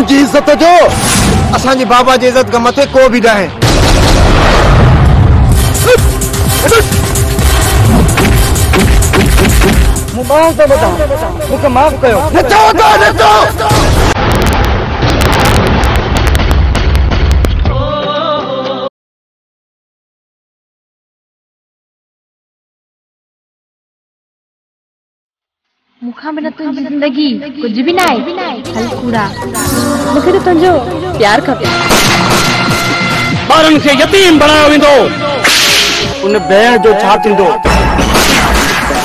तुंहिंजी इज़त जो असांजे बाबा जे इज़त खां मथे को बि न आहे मूंखे माफ़ कयो छा थींदो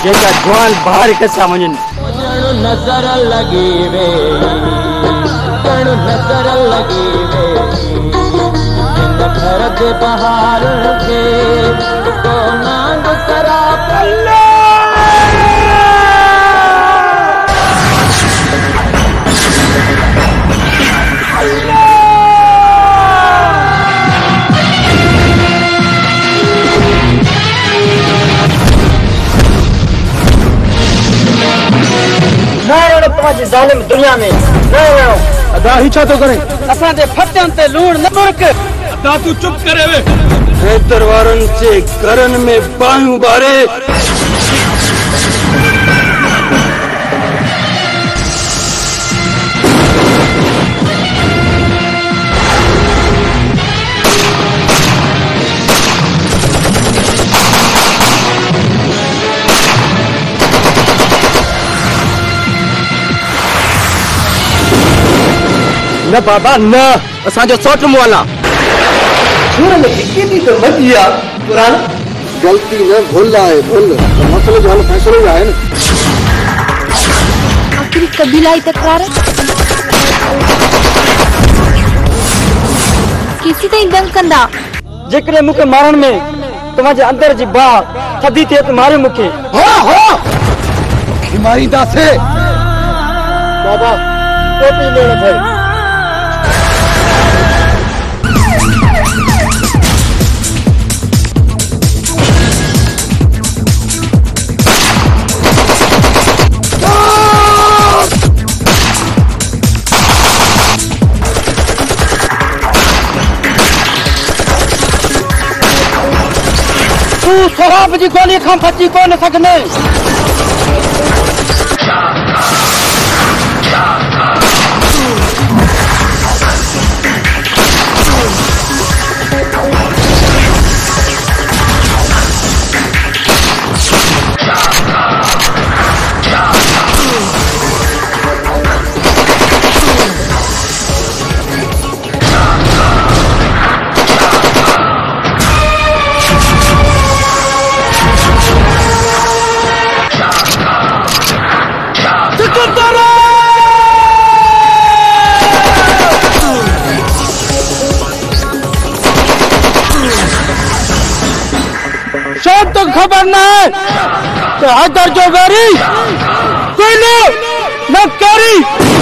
जंहिंजा जवान बहार कसा वञनि तव्हांजी ज़ालिम दुनिया में न हुयो अदा ही छा थो तो करे असांजे फटनि ते लूण न मुर्क अदा तूं चुप करे वेह खेतर वारनि जे घरनि में बाहियूं बारे ना बाबा ना न असांजो सोट मुआला छोर में टिकेटी त मजी आ पुराण गलती न भुल आहे भूल तो मसले जो फैसले जाए ना आखिरी कभी लाई तक कार किसी तो दंग कंदा जेकॾहिं मुख मारन में तुम्हारे अंदर जी थदी बाह थधी थिए हो हो मूंखे दासे बाबा तो भी टोपी भाई तू सोहा बजी गोली खम फची को न सकने हैदर जोगारी कोई नो नकारी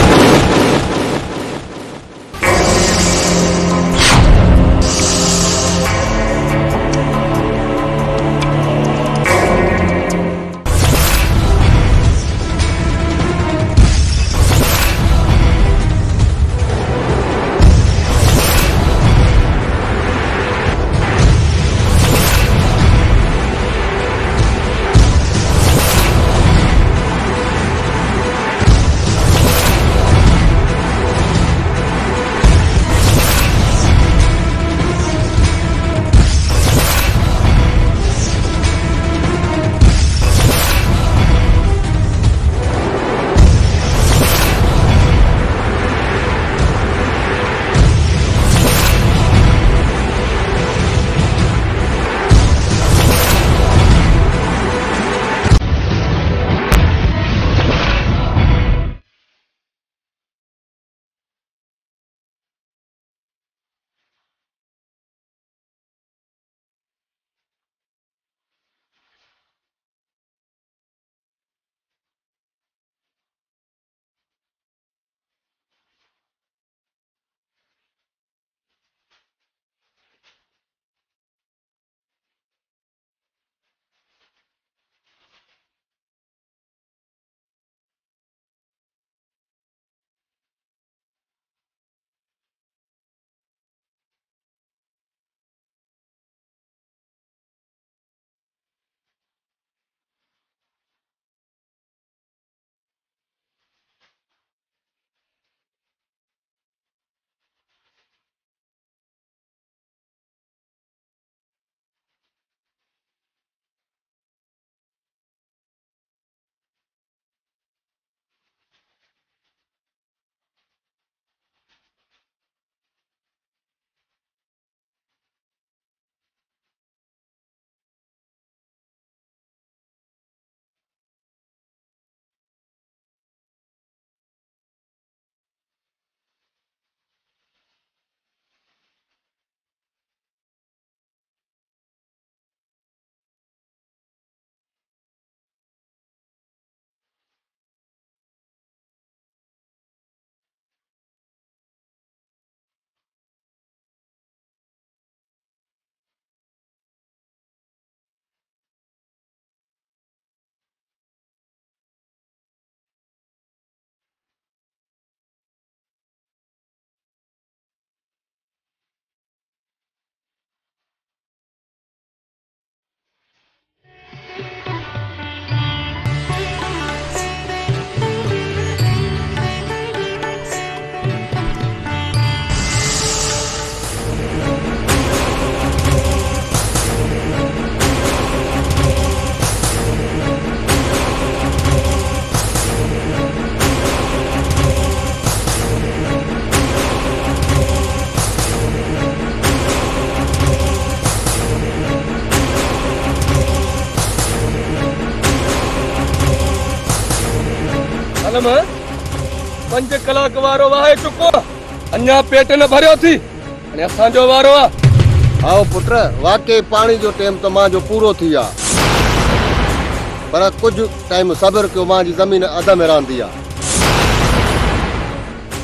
पंजे कलाक वारो वाहे चुको अन्या पेट न भरयो थी अने असा जो वारो आ आओ पुत्र वाके पानी जो टाइम तो मा जो पूरो थी आ पर कुछ टाइम सब्र के मा जी जमीन अदम रहन दिया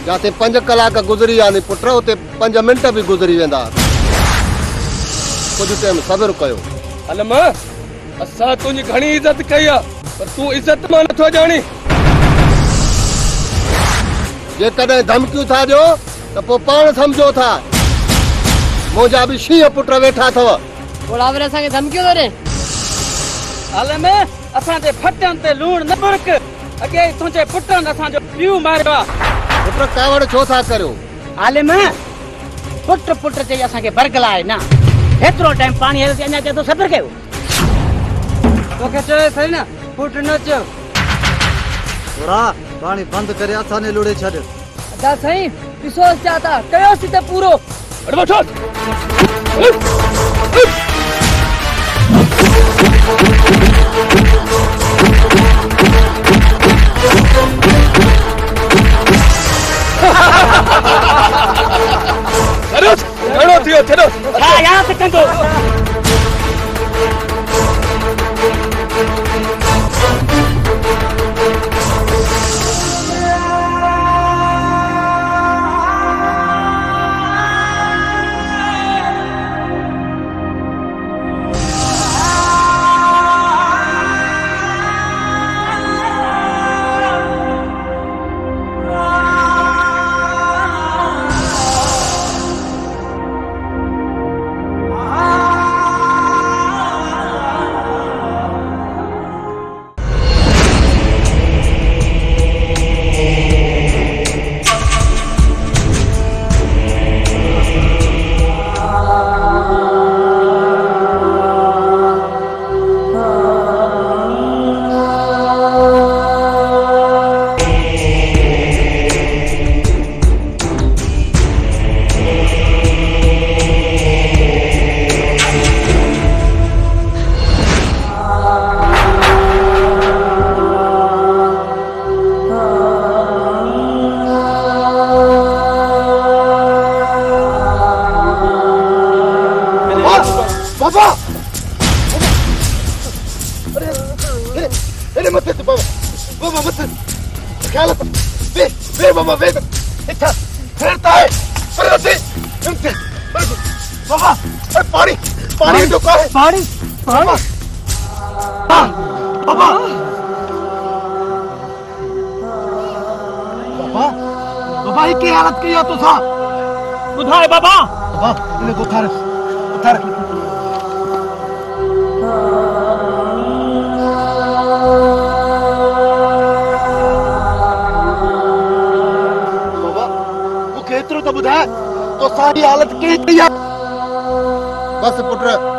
जाते पंज कलाक गुजरी आ ने पुत्र ओते 5 मिनट भी गुजरी वेंदा कुछ टाइम सब्र कयो अलमा असा तुजी घणी इज्जत कई आ पर तू जेकॾहिं धमकियूं था ॾियो त पोइ पाण सम्झो था मुंहिंजा बि शींहं पुट वेठा अथव बराबरि असांखे धमकियूं थो ॾे हल में असांजे फटनि ते लूण न बुरक अॻे तुंहिंजे पुटनि असांजो पीउ मारियो आहे पुट कावड़ छो था करियो आलिम पुट पुट चई असांखे बरगलाए न हेतिरो टाइम पाणी हलियो अञा चए थो सबर कयो तोखे चयो पाणी बंदि करे पूरो Party? Party? Papa! Papa! Papa? Papa, ये क्या हालत किया तू था? उठा है पापा। पापा, इन्हें को उठा रहे, उठा रहे। तो, तो सारी हालत की बस पुत्र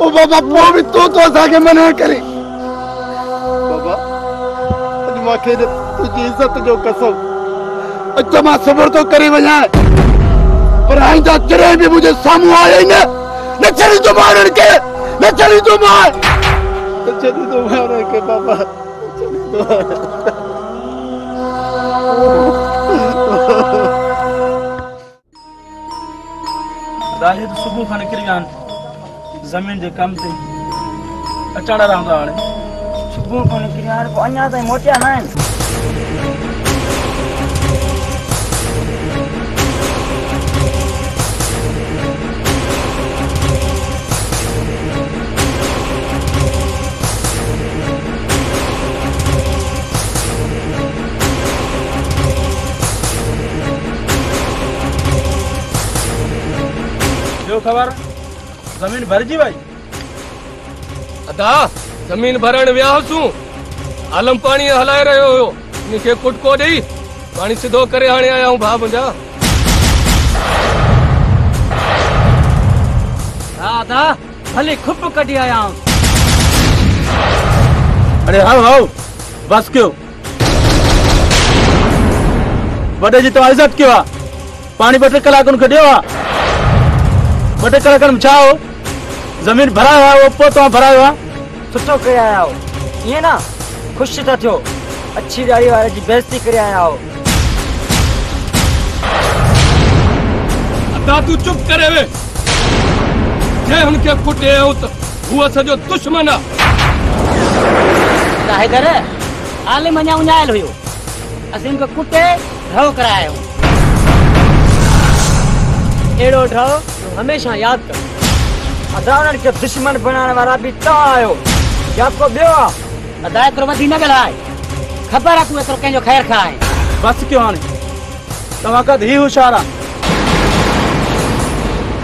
ओ बाबा पूरा भी तो तो जा के मना बाबा अज माखे तुजी इज्जत जो कसम अज मा सबर तो करी वया पर आई दा तेरे भी मुझे सामू आ ने ने चली तो मारन के ने चली तो मार चली तो मार के बाबा दाले तो सुबह खाने के लिए ज़मीन जे कम ते अचाड़ हूंदा हाणे सुबुह खां निकिरी वियो हाणे पोइ अञा ताईं मोटिया न आहिनि ख़बर जमीन भर जी भाई अदा जमीन भरण व्याह सु आलम पानी हलाय रहे हो निके कुटको दे पानी सिधो करे हाने आया हूं भाब जा अदा भले खुप कडी आया हूं अरे हाउ हाउ बस क्यों बड़े जी तो इज्जत क्यों पानी बटर कलाकन खडियो आ बटर कलाकन छाओ जमीन भरा हुआ वो पोतो भरा हुआ सुठो तो तो कर आया हो ये ना खुश था थो तो। अच्छी गाड़ी वाले जी बेइज्जती कर आया हो अदा तू चुप करे वे जंहिं हुनखे कुटे तो हूअ सजो दुश्मन काहे करे आले मन्या उञायल होयो असिन को कुटे ढव करायो एड़ो ढव हमेशा याद कर 我凨 SATA да, troublesome만номere benemo, Roraši tko karen ata h stop o ajo, kya kooh bayowa? ul, рамte ha открыthi ne nahi, klaapara ko hithimi hai, beyove bookqaiy reif qaha egen bassi ke visa.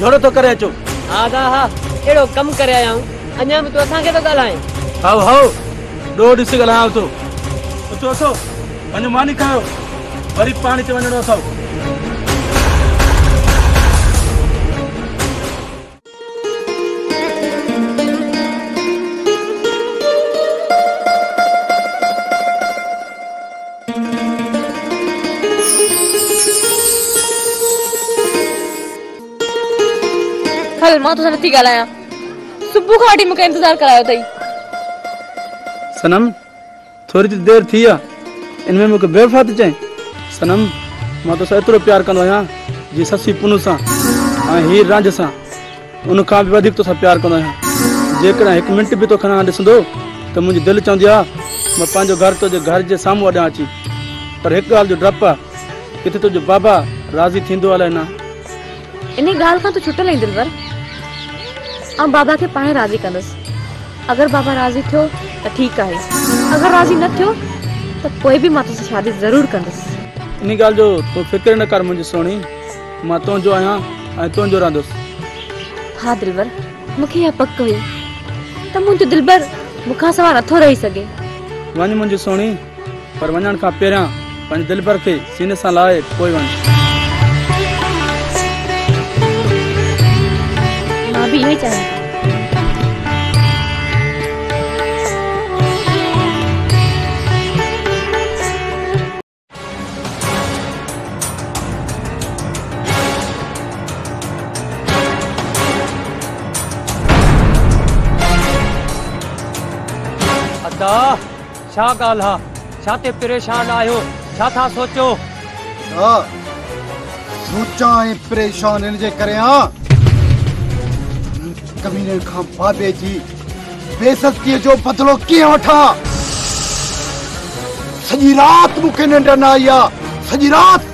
now ajo hai, tomikatahi k можно wangif жih וahari karen tuloh ka alil thingsi ni y hornito sanyaj � tse an SARi ajo cent ni mañana ao hard सनम थोरी देरि थी आहे जेकॾहिं हिकु mint बि तोखे ॾिसंदो त मुंहिंजी दिलि चवंदी आहे मां पंहिंजो घरु तुंहिंजे घर जे साम्हूं अॼां अची पर हिकु ॻाल्हि जो डपु आहे किथे तुंहिंजो बाबा राज़ी थींदो आहे ऐं बाबा के पाए राज़ी कंदसि अगर बाबा राज़ी थो तो ठीक है अगर राज़ी न थो तो कोई भी माता से शादी जरूर कंदसि इन गाल जो तो फिक्र न कर मुझे सोनी मुंहिंजी तो जो आया आहियां तो जो रंदस हां दिलबर मुखे या पक्को है त तो मुंहिंजो दिलबर मुखा सवाइ नथो रही सके वन मुझे सोनी पर वणन का पेरा पण दिलबर के सीने सा लाए कोई वञु पीना हाँ, चाहिए परेशान आयो सोचो था परेशान इन जे कमीने खां बाबे जी बेसतीअ जो बदलो कीअं वठा सजी रात मुके निंड न आई सजी रात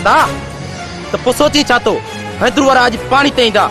अदा तो पुसो चातो छा आज पानी तेंदा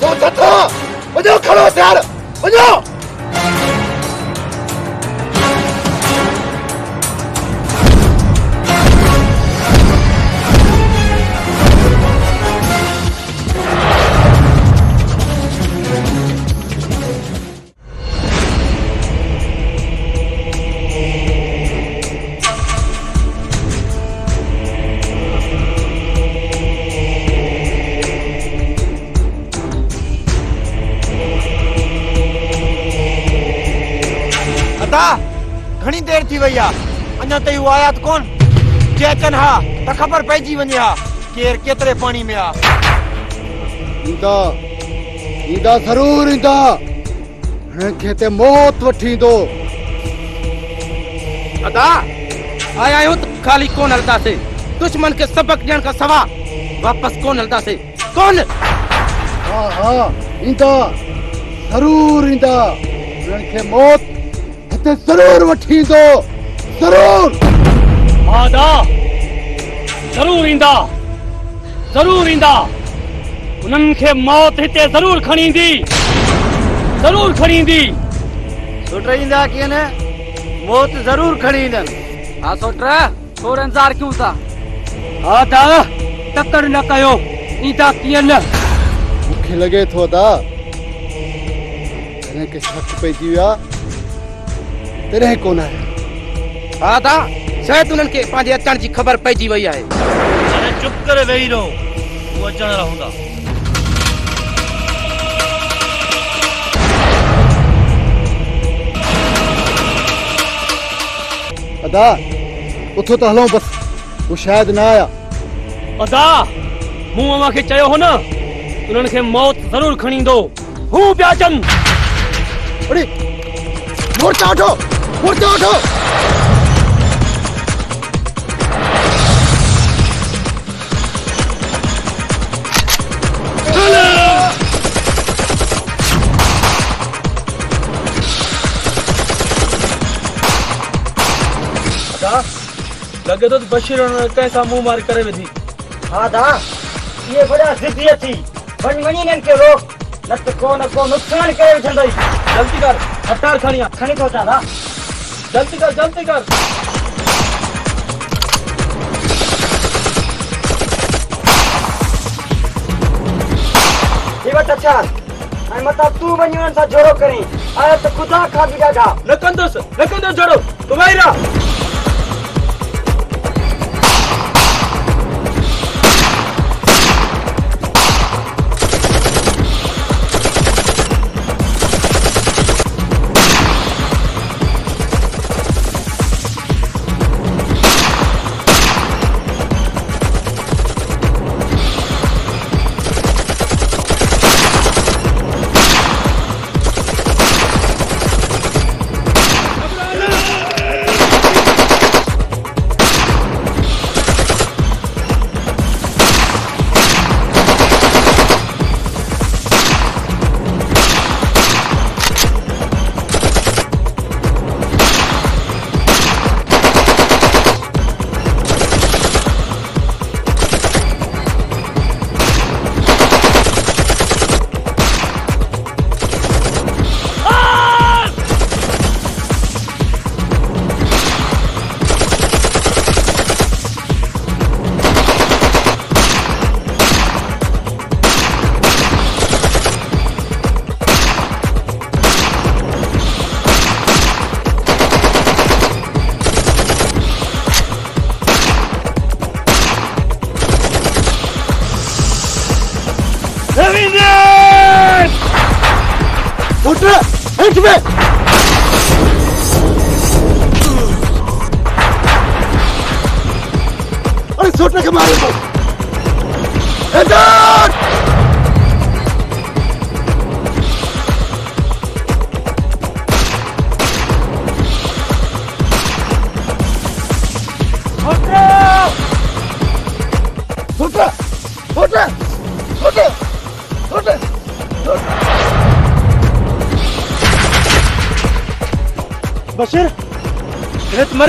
走，走，走！我娘看到我来我娘。वई आहे अञा ताईं उहो आयात कोन जे अचनि हा त ख़बर पइजी वञे हा केरु केतिरे पाणी में आहे ईंदा ईंदा ज़रूरु ईंदा हिनखे त मौत ज़रूरु वठी ईंदो ज़रूरु मादा ज़रूरु ईंदा ज़रूरु ईंदा उन्हनि खे मौत हिते ज़रूरु खणी ईंदी ज़रूरु खणी ईंदी सुट ईंदा कीअं न मौत ज़रूरु खणी ईंदनि हा सुट थोरो इंतज़ारु कयूं था हा दा तकड़ न कयो ईंदा कीअं न मूंखे थो दा तॾहिं शक पइजी वियो आहे आदा हाँ शायदि उन्हनि खे पंहिंजे अचण जी ख़बर पइजी वई आहे चुप करे वेही रहो उहे अचण रहंदा अदा उथो त तो हलूं बसि हू शायदि न आया अदा मूं अव्हां खे चयो हो न उन्हनि खे मौत ज़रूरु खणी ईंदो हू पिया अचनि मोर्चा वठो मोर्चा वठो ಗದದ ಬಶೀರ್ ಅನ್ನೋದಕ್ಕೆ ಸಾಮು ಮಾರಿ ಕರೆವಿದಿ ಹೌದಾ ये बड़ा जिद्दी थी बनवनी ने के रोक न तो को न को नुकसान करे छंदई जल्दी कर हटार खनिया खनी तो चाला जल्दी कर जल्दी कर ये बात अच्छा आई मतलब तू बनवन सा जोरो करी आया तो खुदा खा भी जागा न कंदस न कंदस जोरो तुम्हारी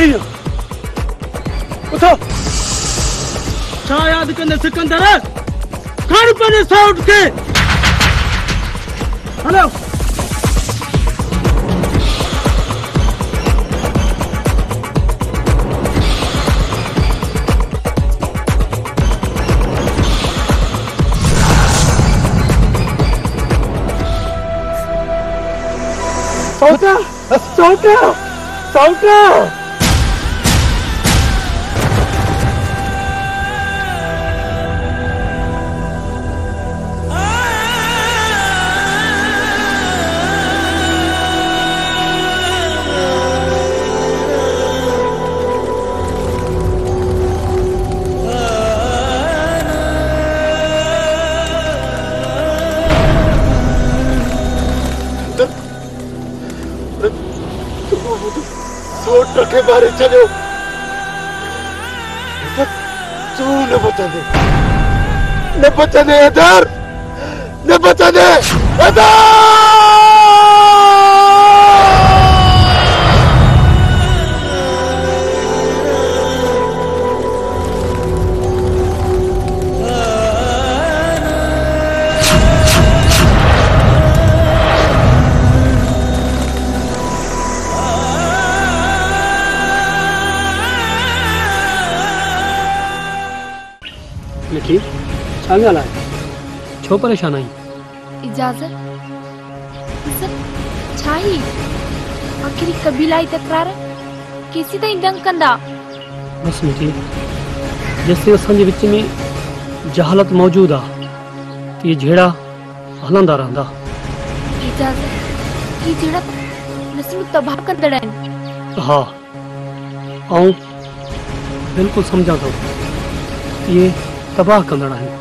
रही हो उठो शायद के सिकंदर घर पर सा उठ के हेलो Solta! Solta! Solta! चले हो तू न बचाने न बचाने अदर न बचाने अदर तंग आला छो परेशान आई इजाजत इज्जत छाही आखिरी कबीला ई तकरार केसी ताईं दंग कंदा बस मिठी जेसि असां जे विच में जहालत मौजूद आ ये झेड़ा हलंदा रहंदा इजाजत ये झेड़ा नस्ल तबाह कंदड़ आहिनि हाँ ऐं बिल्कुलु सम्झां थो ये तबाह कंदड़ आहिनि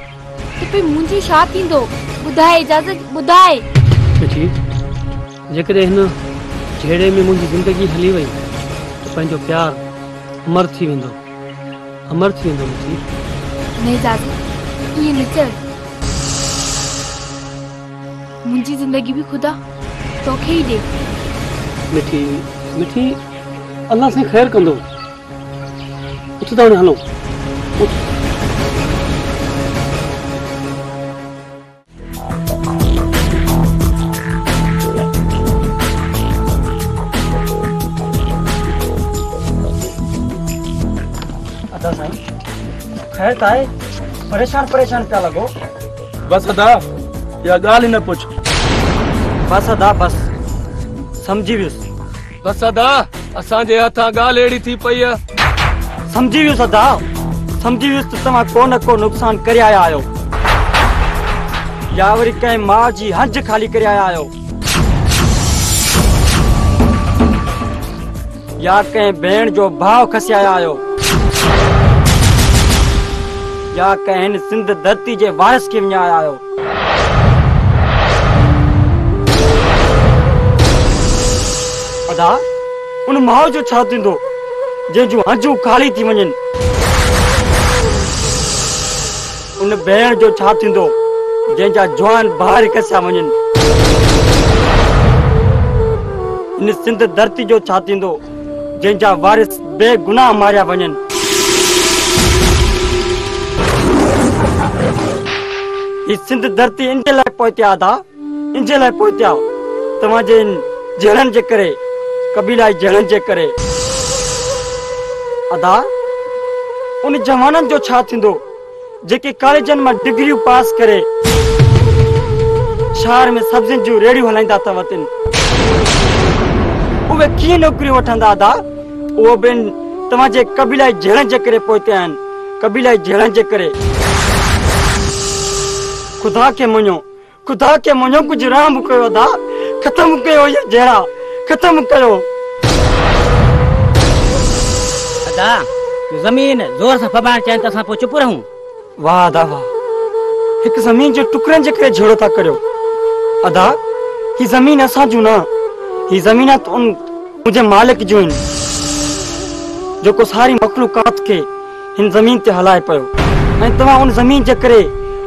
पी मुझे शादी दो बुधाए इजाजत बुधाए अच्छी जगरे है ना जेड़े में मुझे जिंदगी हली वही तो पहन प्यार अमर थी वंदो अमर थी वंदो मुझे जिंदगी भी खुदा तो क्या ही मिठी मिठी हलो हाय ताए परेशान परेशान क्या लगो बस अदा या गाल ही न पूछ बस अदा बस समझी वियुस बस अदा असा जे हाथा गाल एड़ी थी पई है समझी वियुस अदा समझी वियुस तमा को न को नुकसान कर आया आयो या वरी कै मां जी हंज खाली कर आया आयो या के बहन जो भाव खसी आया आयो वारिस खे विञायादा माउ जो छा थींदो जंहिंजूं हजूं ख़ाली थी वञनि छा थींदो जंहिंजा जवान बार कसिया वञनि धरती जो छा थींदो जंहिंजा वारिस बेगुनाह मारिया वञनि ಈ ಸಿಂಧ ಧರ್ತಿ ಇಂಜೆ ಲೈ ಪೋಯ್ತಿ ಆದ ಇಂಜೆ ಲೈ ಪೋಯ್ತಿ ಆವ तमा जे जहन जे करे कबीला जहन जे करे अदा उन जवाननि जो छा थींदो जेके कॉलेजनि मां डिग्रियूं पास करे शहर में सब्जियुनि जूं रेड़ियूं हलाईंदा था वतन उहे कीअं नौकिरियूं वठंदा अदा उहो बि तव्हांजे कबीला जहण जे करे पहुते आहिनि कबीला जहण जे करे खुदा के मुन्यो खुदा के मुन्यो कुछ राम के वधा खत्म के वो ये जेरा खत्म करो ज़मीन जोर से फबार चाहे तो साफ़ पोछ पूरा हूँ वाह अदा वाह एक ज़मीन जो टुकड़े जकड़े झोड़ था करो अदा ये ज़मीन ऐसा जो ना ज़मीन तो उन मुझे मालिक जो हैं जो सारी मक्खलू काट के ज़मीन ते हलाए पायो मैं उन ज़मीन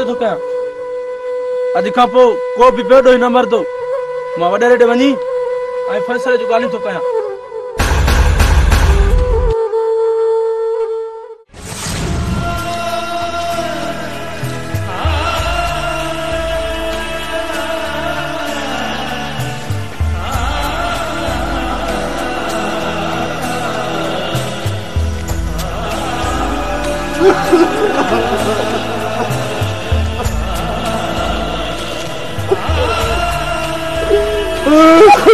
te thoka adi kapo ko bi bedo ina mardo ma wadare de bani ay fansare jugalin thoka ya Ha ha ha!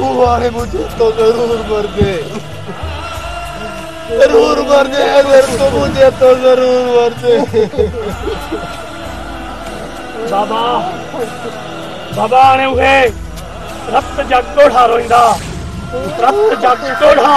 तुम्हारे मुझे तो जरूर मर दे जरूर मर दे अगर तो मुझे तो जरूर मर दे बाबा बाबा आने हुए रक्त जग तो ढा रोइंदा रक्त जग तो ढा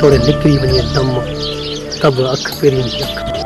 तोड़े निकरी वञे दम कब अख पेरी अख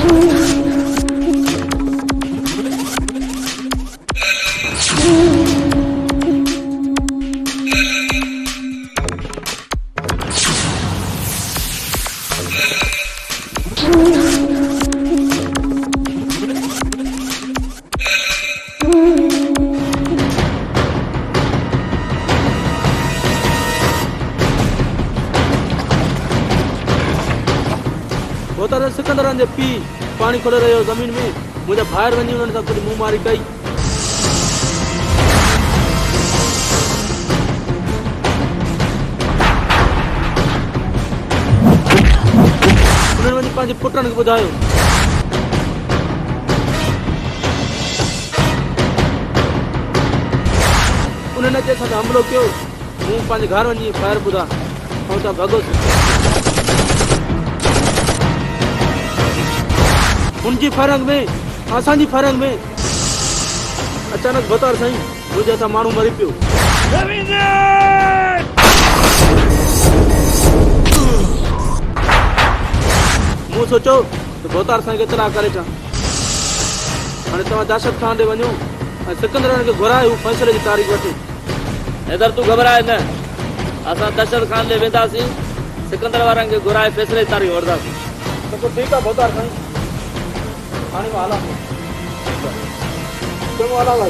Ooh. ॿाहिरि वञी हुननि सां कुझु मुंहुं मारी कई पंहिंजे पुटनि खे ॿुधायो त हमिलो कयो मूं पंहिंजे घर वञी ॿुधा ऐं भॻो हुनजी में असांजी फरहंग में अचानक भोतार साईं माण्हू मरी पियो मूं सोचियो भोतार साईं खे चला करे छां हाणे तव्हां जाशर ख़ान ते वञो ऐं सिकंदर वारनि खे घुराए फैसले जी तारीख़ वठी हैदर तूं ख़बर न असां दाशद ख़ान ते वेंदासीं सिकंदर वारनि खे घुराए फैसले जी तारीख़ वठंदासीं 怎么了？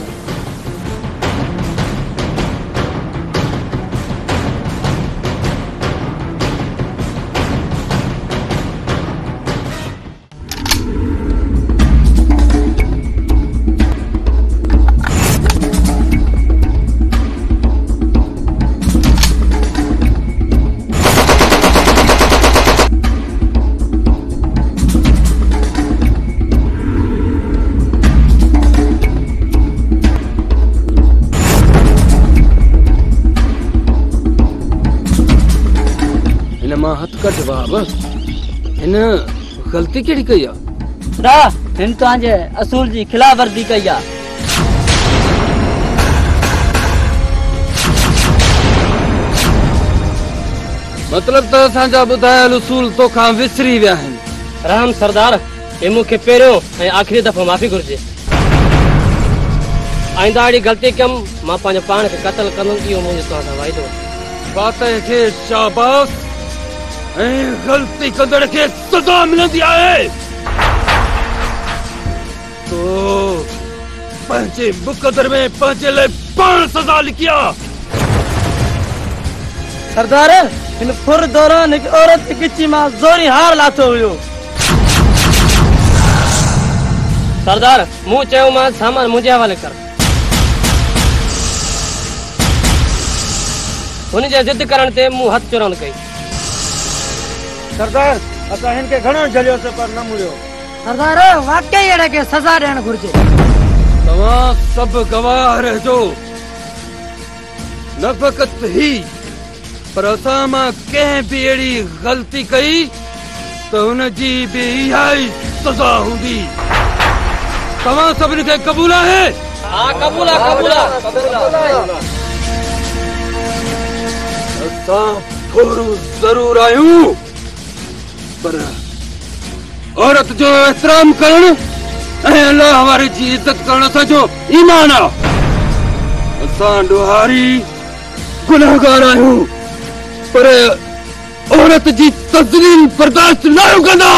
गलती केड़ी कई रा इन तुझे असूल जी खिलाफ वर्जी कई मतलब तो असाजा बुधायल असूल तो खां विसरी विया हैं राम सरदार ये मुखे पेरो ए आखिरी दफा माफी गुरजे आइंदा अड़ी गलती कम मां पाने पान के कत्ल करूंगी यो मुझे तो वायदो बात है शाबाश Eh, गलती का लड़के सजा मिल है तो पहुंचे मुकदर में पहुंचे ले पांच सजा लिखिया सरदार इन फुर दौरान एक औरत की किच्ची मां जोरी हार लातो हुयो सरदार मुंह चयो मां सामान मुझे हवाले कर उन जे जिद करण ते मुंह हथ चुरण कई सरदार असा इनके घणो जलियो से पर न मुरियो सरदार સરદાર વાક્ય के सजा देन घुरजे तमा सब गवाह रहजो न फकत ही पर असा मा के भी एड़ी ग़लती कई तो उन जी बि इहा ई सज़ा हूंदी तव्हां सभिनी खे क़बूल आहे हाँ, असां थोरो जरूर आहियूं औरत जो एतराम करणु ऐं अलाह वारे जी इज़त करणु असांजो ईमान आहे असांगार आहियूं पर औरत जी तबलीम बर्दाश्त कंदा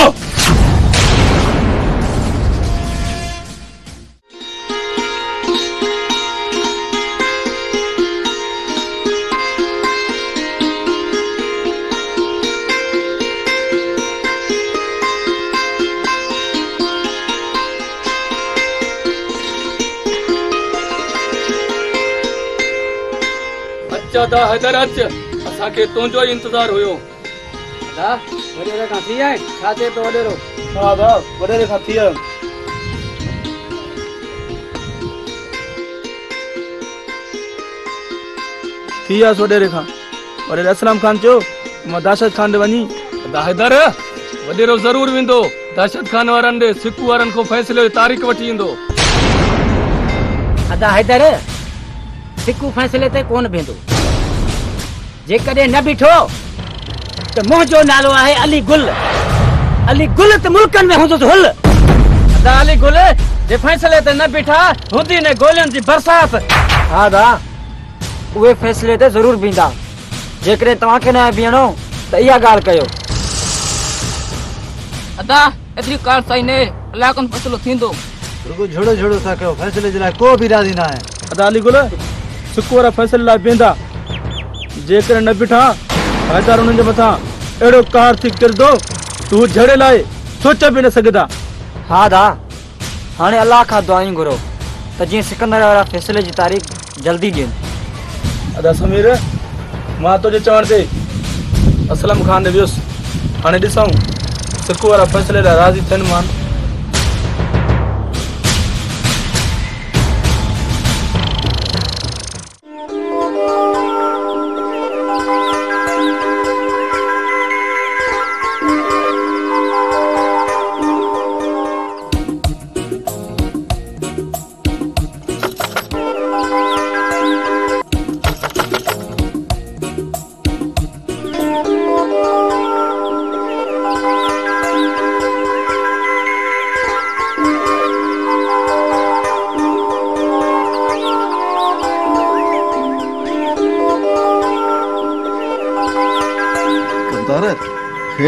हैदर अच असांखे तुंहिंजो ई इंतज़ारु हुयो दादा वॾे वॾे खां थी आए छा चए पियो वॾेरो हा दादा वॾेरे खां थी आयुमि थी आयुसि वॾेरे खां वॾेरे असलम ख़ान चयो मां दाशद खान ॾे वञी हैदर वॾेरो ज़रूरु वेंदो दहशत खान वारनि ॾे सिक वारनि खां फ़ैसिले जी तारीख़ वठी ईंदो अदा हैदर सिकू फ़ैसिले ते कोन वेंदो जेकॾहिं न बीठो त मुंहिंजो नालो आहे अली गुल अली गुल त मुल्कनि में हूंदो हुल दादा अली गुल जे फैसले ते न बीठा हूंदी न गोलियुनि जी बरसाति हा दा उहे फैसले ते ज़रूरु बीहंदा जेकॾहिं तव्हांखे न बीहणो त इहा ॻाल्हि कयो अदा एतिरी कार सही न कलाकनि फैसलो थींदो रुगो झुड़ो झुड़ो था कयो फैसले जे लाइ को बि राज़ी न आहे अदा अली गुल सुकूर फैसले लाइ बीहंदा जेकर न बीठां हाणे त हुननि जे मथां अहिड़ो कार थी किरंदो तूं झड़े लाइ सोच बि न सघंदा हा दा हाणे अलाह खां दुआई घुरो त जीअं सिकंदर वारा फैसले जी तारीख़ जल्दी ॾियनि अदा समीर मां तुंहिंजे चवण ते असलम खान ते वियोसि हाणे ॾिसूं सिक वारा फैसले लाइ राज़ी थियनि मां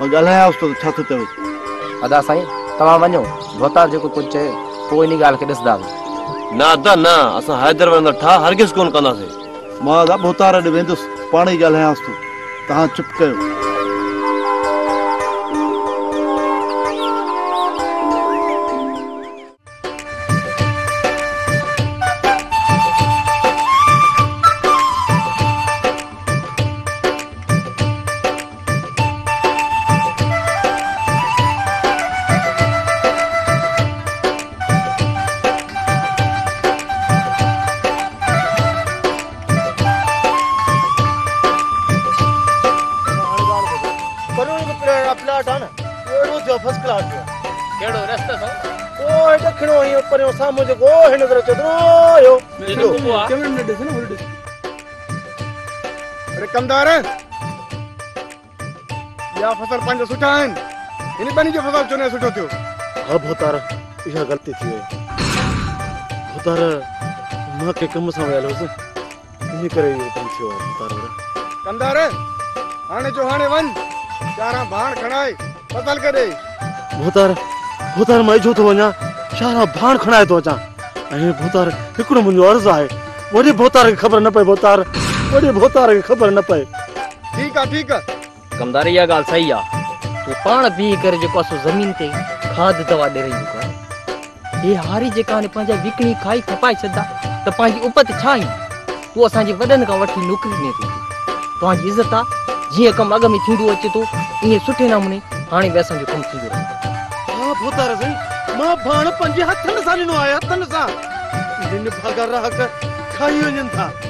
मां ॻाल्हायांसि थो छा थो चवे अदा साईं तव्हां वञो बोतार जेको कुझु चए पोइ इन ॻाल्हि खे ॾिसंदासीं न अदा न असां हैदराबाद ठा हर कीस कोन कंदासीं मां अदा भोतार ॾे वेंदुसि पाण ई ॻाल्हायांसि थो तव्हां चुप कयो दुकानदार या फसल पंज सुठा आहिनि हिन ॿिन्ही जो फसल छो न सुठो थियो हा भोतार इहा ग़लती थी वई भोतार मां कंहिं कम सां वियल हुउसि इन करे इहो कमु थियो आहे भोतार कंदार हाणे जो हाणे वञ चारा भाण खणाए फसल कॾे भोतार भोतार मां इझो थो वञा चारा भाण खणाए थो अचां ऐं भोतार हिकिड़ो मुंहिंजो अर्ज़ु आहे वॾे भोतार खे ख़बर न पए भोतार पंहिंजा विकिणी खाई छपाए छॾा त पंहिंजी उपति छा ईंदी तूं असांजे वॾनि खां वठी नौकिरी ਆ तव्हांजी इज़त ਮਾ ਭਾਣ ਪੰਜੇ अॻ में थींदो ਆਇਆ थो ईअं सुठे नमूने हाणे बि असांजो कमु थींदो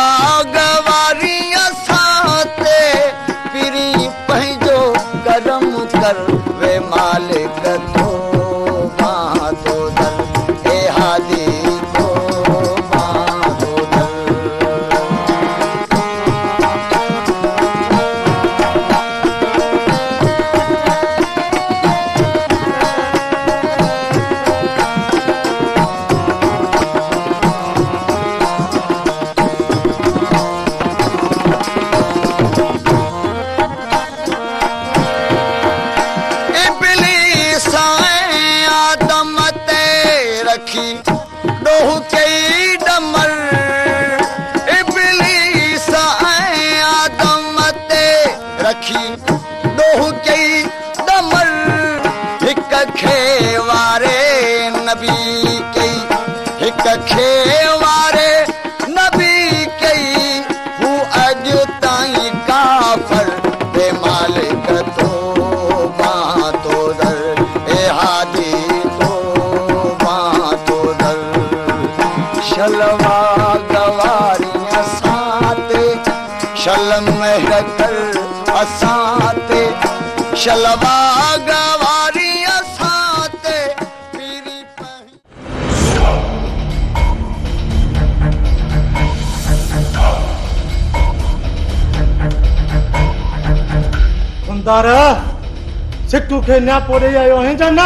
आयो না পড়ে ना ওহে যা आयो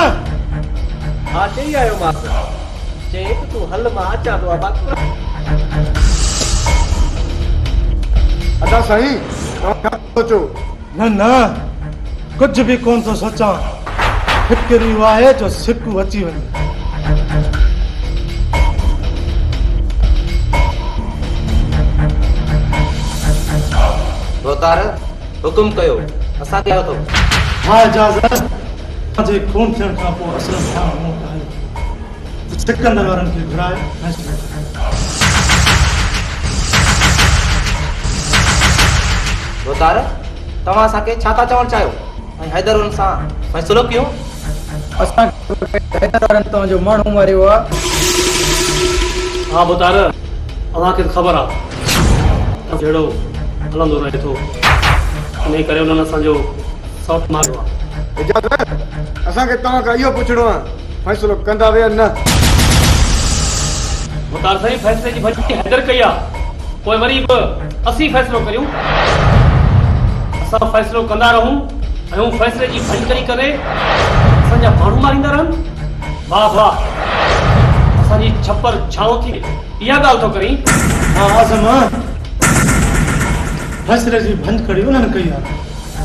मास আয়ো মাস চেক हल मा आचा दो बात अदा सही सोचो न न कुछ भी कोन तो सोचां फिक्र हुआ है जो सिक अची तार हुकुम कयो असा कयो तो तव्हां छा था चवणु चाहियो हलंदो सॉफ्ट मारो इजाज़त है असां के तव्हां का इहो पुछणो आहे फैसलो कंदा वे न मुतार साईं फैसले जी भजी हैदर कया कोई वरी ब असी फैसलो करियो असां फैसलो कंदा रहूं ऐं हू फैसले जी भजी करी करे असांजा माण्हू मारींदा रहनि वाह वाह असांजी छपर छाओ थी इहा ॻाल्हि थो करी हा आज़म फैसले जी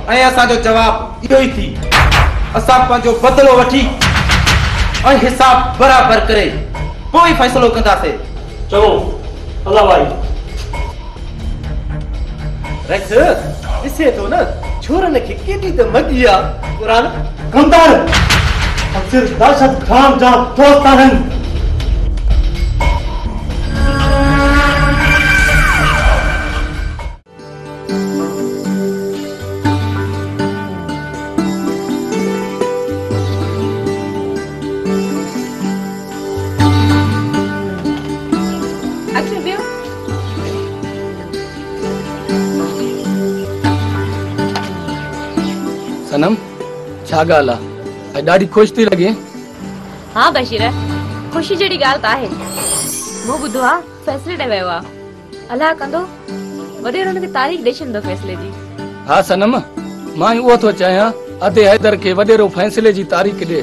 Vai a mih si, a mih annai jawab qai humanithi A saaki pan co jest yopubaithi Aishisab bedayah marqare Poai faical を scantai forshe Chawo? Hala goa a you Reksaos? Isse ha do nac Cora na khikaen छा ॻाल्हि आहे ऐं ॾाढी ख़ुशि थी लॻे हा बशीर ख़ुशी जहिड़ी ॻाल्हि त सनम मां उहो थो चाहियां अदे हैदर खे वॾेरो फैसले जी तारीख़ ॾे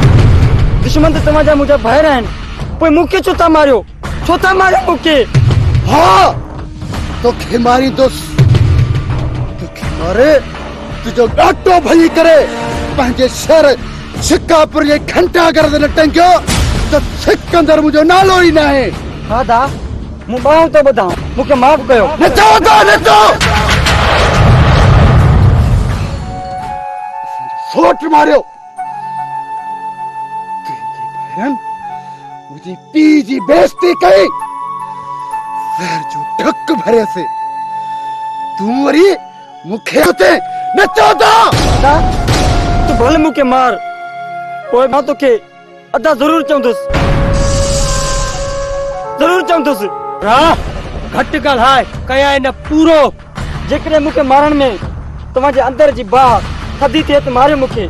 દુશ્મન સમાજા મુજબ ભયરાયણ કોઈ મુખ્ય છોતા માર્યો છોતા માર્યો મુખ્ય હા તો ખેમારી દોસ તો ખેમારે तुझो ॾाटो भली करे पंहिंजे शहर सिकापुर जे घंटा घर ते न टंगियो त तो सिकंदर मुंहिंजो नालो ई न आहे हा दा मूं ॿाहिरि थो ॿुधां मूंखे माफ़ तो कयो नचो था नचो सोट मारियो जी पी जी बेस्ती कही पैर जो ढक भरे से तुम्हारी मुखे होते नचो दो तो। तू भले मुके मार ओए मां तो के अदा जरूर चंदुस जरूर चंदुस रा घट ॻाल्हाए कया इन पूरो जेकॾहिं मूंखे मारण में तव्हांजे अंदर जी बाहि थधी थिए त मारियो मूंखे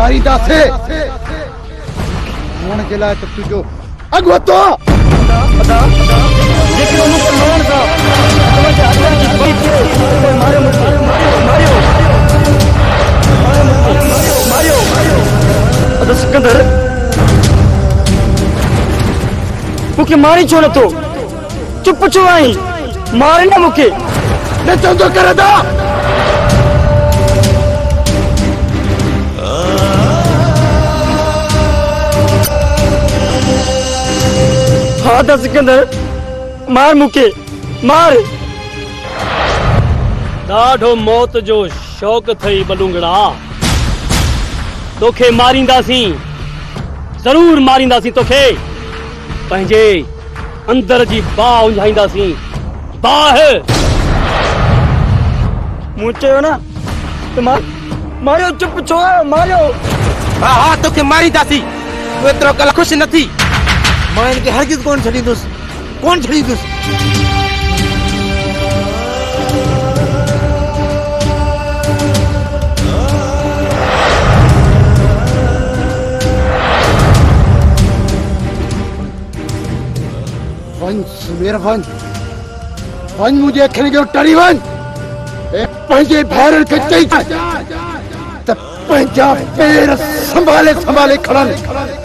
मारींदासीं मूंखे मारे छो नथो चुप आई मारे न मूंखे हाँ था सिकंदर मार मुके मार दाढ़ो मौत जो शौक़ थई बलुंगड़ा तोखे मारींदासीं ज़रूरु मारींदासीं तोखे पंजे अंदर जी बाह उंझाईंदासीं बाह मुचे हो ना तो मार मारियो चुप छो मारियो हां हा तोखे मारींदासीं तूं एतिरो कल ख़ुशि न मैं इनके हर चीज कौन छड़ी दुस कौन छड़ी दुस वंश मेरा वंश वंश मुझे अखने के टरी वंश पंहिंजे भाइरनि खे चई त पंहिंजा पेर संभाले संभाले खणनि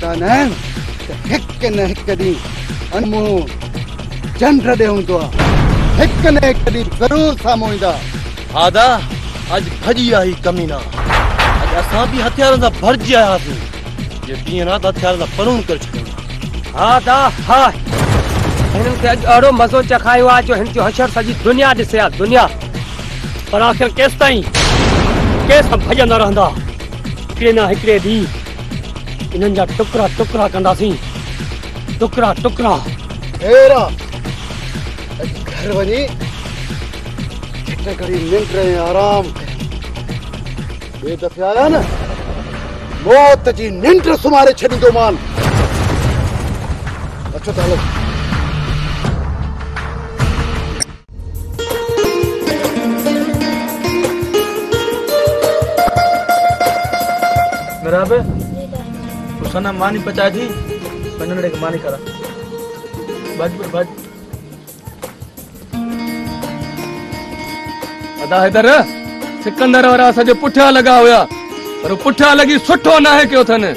अॼु अहिड़ो मज़ो चखायो आहे जो हिन जो हशर सॼी दुनिया ॾिसे आहे दुनिया पर आख़िर केसिताईं भॼंदा हिकिड़े ॾींहुं 51 टुकड़ा टुकड़ा कंदा सी टुकड़ा टुकड़ा एरा घर वञी कितने करी मिंट रहे आराम ॿिए दफ़े आया ना मौत जी सुमारे सुम्हारे दो मान अच्छा चलो मेरा भाई मानी ಸಣ್ಣ ಮಾನಿ मानी करा बज पर बज अदा हैदर सिकंदर और आसा जो पुठियां लगा हुआ पर पुठियां लॻी सुठो न आहे कयो अथनि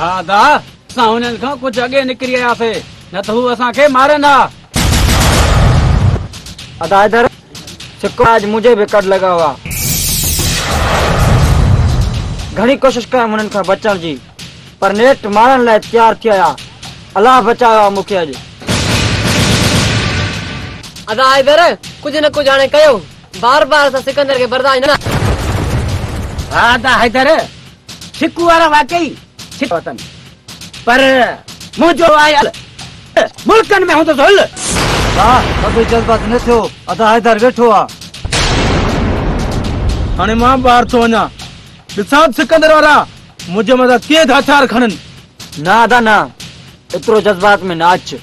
हाँ दा असां हुननि कुछ कुझु अॻे निकिरी से न तो त हू मारे ना अदा हैदर सिको आज मुझे भी कट लगा हुआ ઘણી કોશિશ કરાય મનન કા બચન જી પર નેટ મારન લાય તૈયાર થિયા આ અલ્લાહ બચાયા મુખે આજ અદા હૈદર કુછ નકો જાણે કયો બાર બાર સિકંદર કે બરદાઈ ના હા અદા હૈદર છિકુ વાળા વાકઈ છિક વતન પર મુજો આયલ મુલકન મે હું તો સોલ વાહ બધું જઝબાત નથો અદા હૈદર બેઠો આ અને માં બાર થોણા जज़्बात में न अच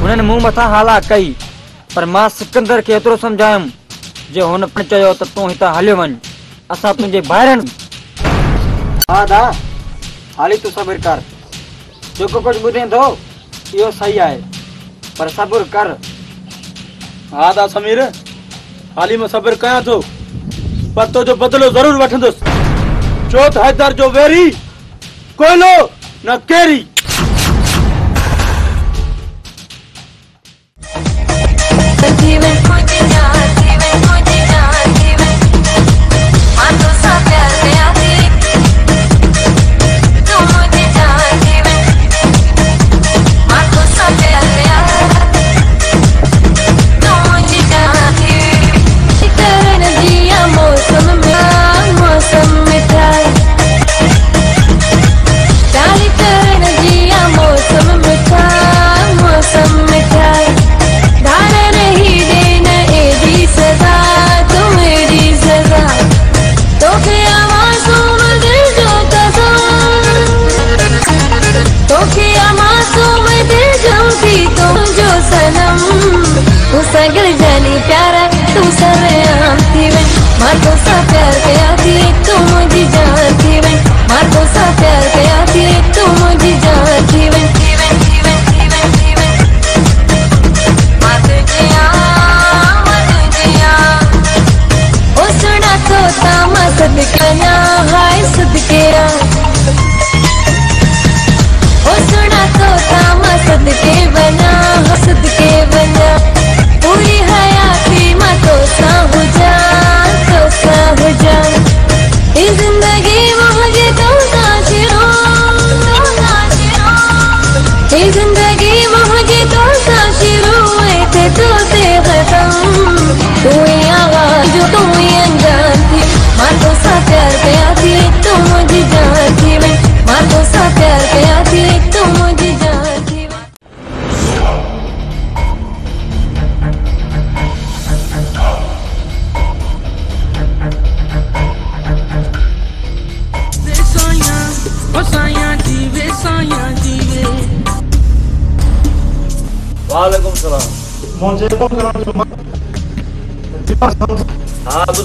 हुननि मूं सिकंदर खेतिरो समुझायमि जे हुन पिणु चयो तूं हितां हलियो वञ असां तुंहिंजे ॿाहिरि हाली तूं सब्र कर जेको कुझु सही आहे पर समीर हाली मां सब्र कयां थो पर जो बदिलो ज़रूरु वठंदुसि चौथ हैदर जो वेरी कोयलो न केरी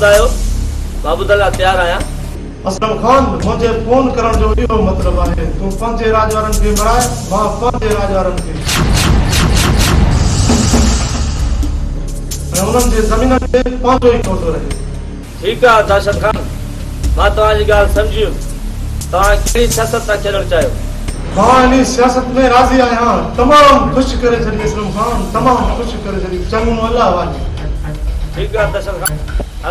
बुधायो बाबू दला तैयार आया असलम ख़ान मुझे फोन करण जो यो मतलब है तू पंजे राजवारन के खे मां पंजे राजवारन के खे जे ज़मीन ते पांचो ही कौतो रहे ठीक है दाशर ख़ान मां तो आज गाल समझियो ता कहिड़ी सियासत ता खेॾणु चाहियो मां हिन सियासत में राज़ी हां तमाम खुश करे छॾी असलम ख़ान तमाम खुश करे छॾी चंगो अल्लाह वाली ठीक है दाशर ख़ान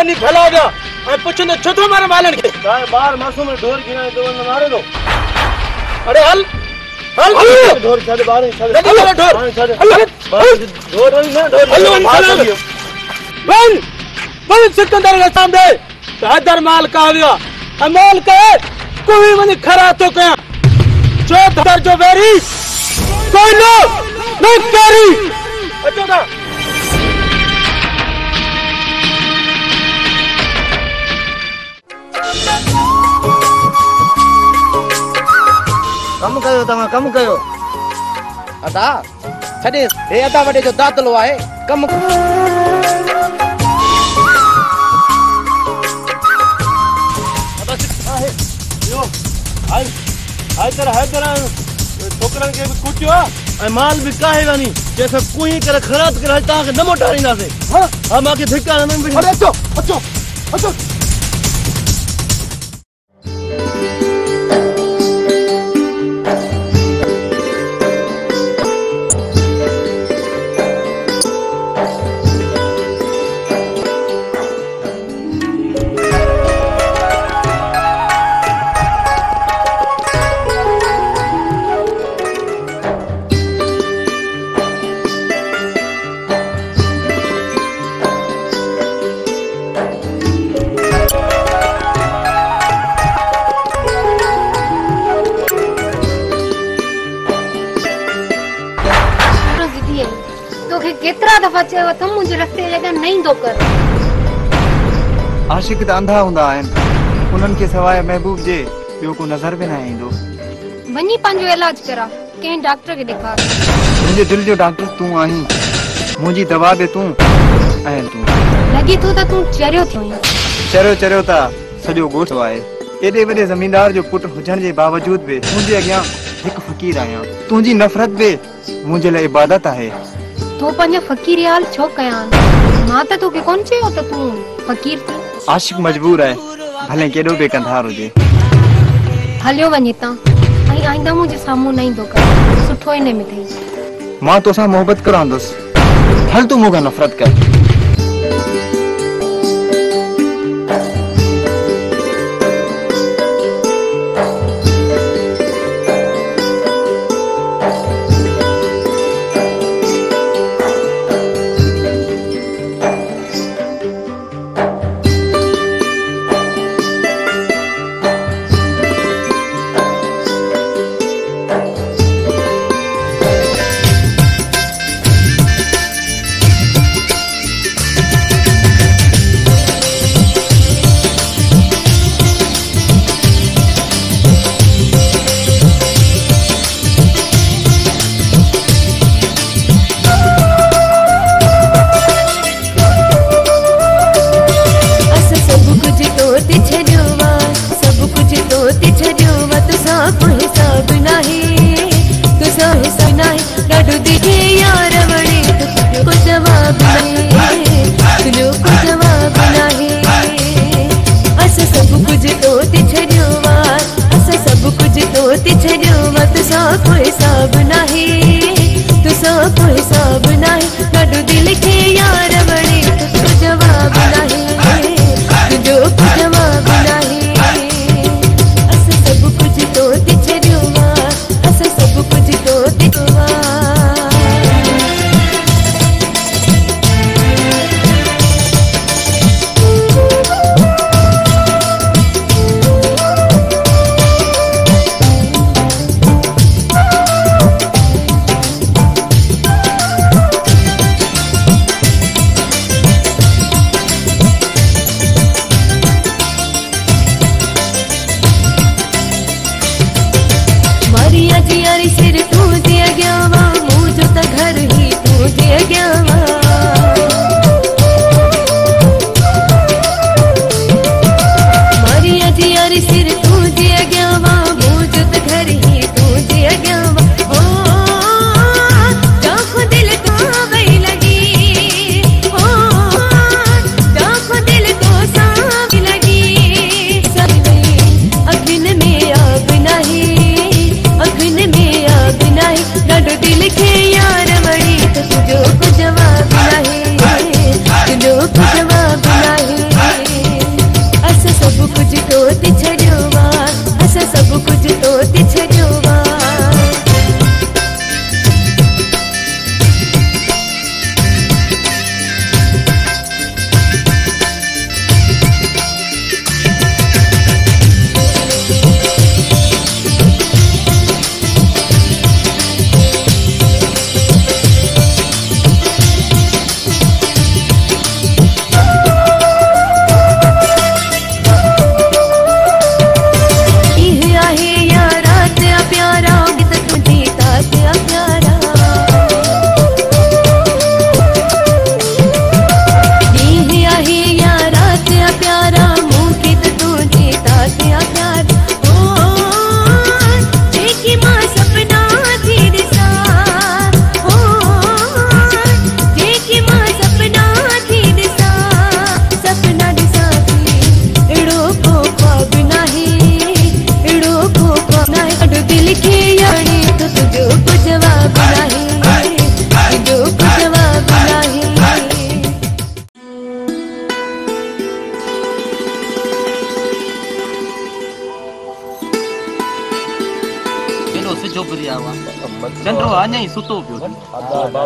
पानी फैलाओगे और पूछने छोटो तो मारे मालन के काय बार मासू में ढोर गिरा तो बंद मारे दो अरे हल हल ढोर छड़ बार छड़ लगे वाला ढोर ढोर वाली ना ढोर हल वाली चला बन बन सिकंदर के सामने तो हदर माल का आवियो अमोल के कोई मने खरा तो क्या जो दर जो वेरी कोई लो नो कैरी कयो तव्हां कमु कयो अदा छॾे हे अदा वॾे जो दातलो आहे कमु छोकिरनि खे बि कुटियो आहे ऐं माल बि काहे वञी जंहिंसां कुई करे ख़राब करे तव्हांखे न मोटारींदासीं हा हा मूंखे धिका अचो अचो अचो आशिक अंधा हूंदा आहिनि उन्हनि खे सवाइ महबूब जे ॿियो को नज़र बि न ईंदो वञी पंहिंजो इलाज करा कंहिं डॉक्टर खे ॾेखार मुंहिंजे दिलि जो डॉक्टर तूं आहीं मुंहिंजी दवा बि तूं ऐं तूं लॻे थो त तूं चरियो थियो चरियो चरियो त सॼो ॻोठ आहे एॾे वॾे ज़मीनदार जो पुटु हुजण जे बावजूद बि मुंहिंजे अॻियां हिकु फ़क़ीर आहियां तुंहिंजी नफ़रत बि मुंहिंजे लाइ इबादत आहे तूं पंहिंजो फ़क़ीर छो कयां मां त तोखे कोन चयो त तूं फ़क़ीर थी आशिक मजबूर है भले केडो पे कंधार जे हलियो वञे ता ऐं आईंदा मुंहिंजे साम्हूं न ईंदो कर सुठो ही नहीं मिठई मां तोसा मोहब्बत करांदस हल तू मूंखां नफ़रत कर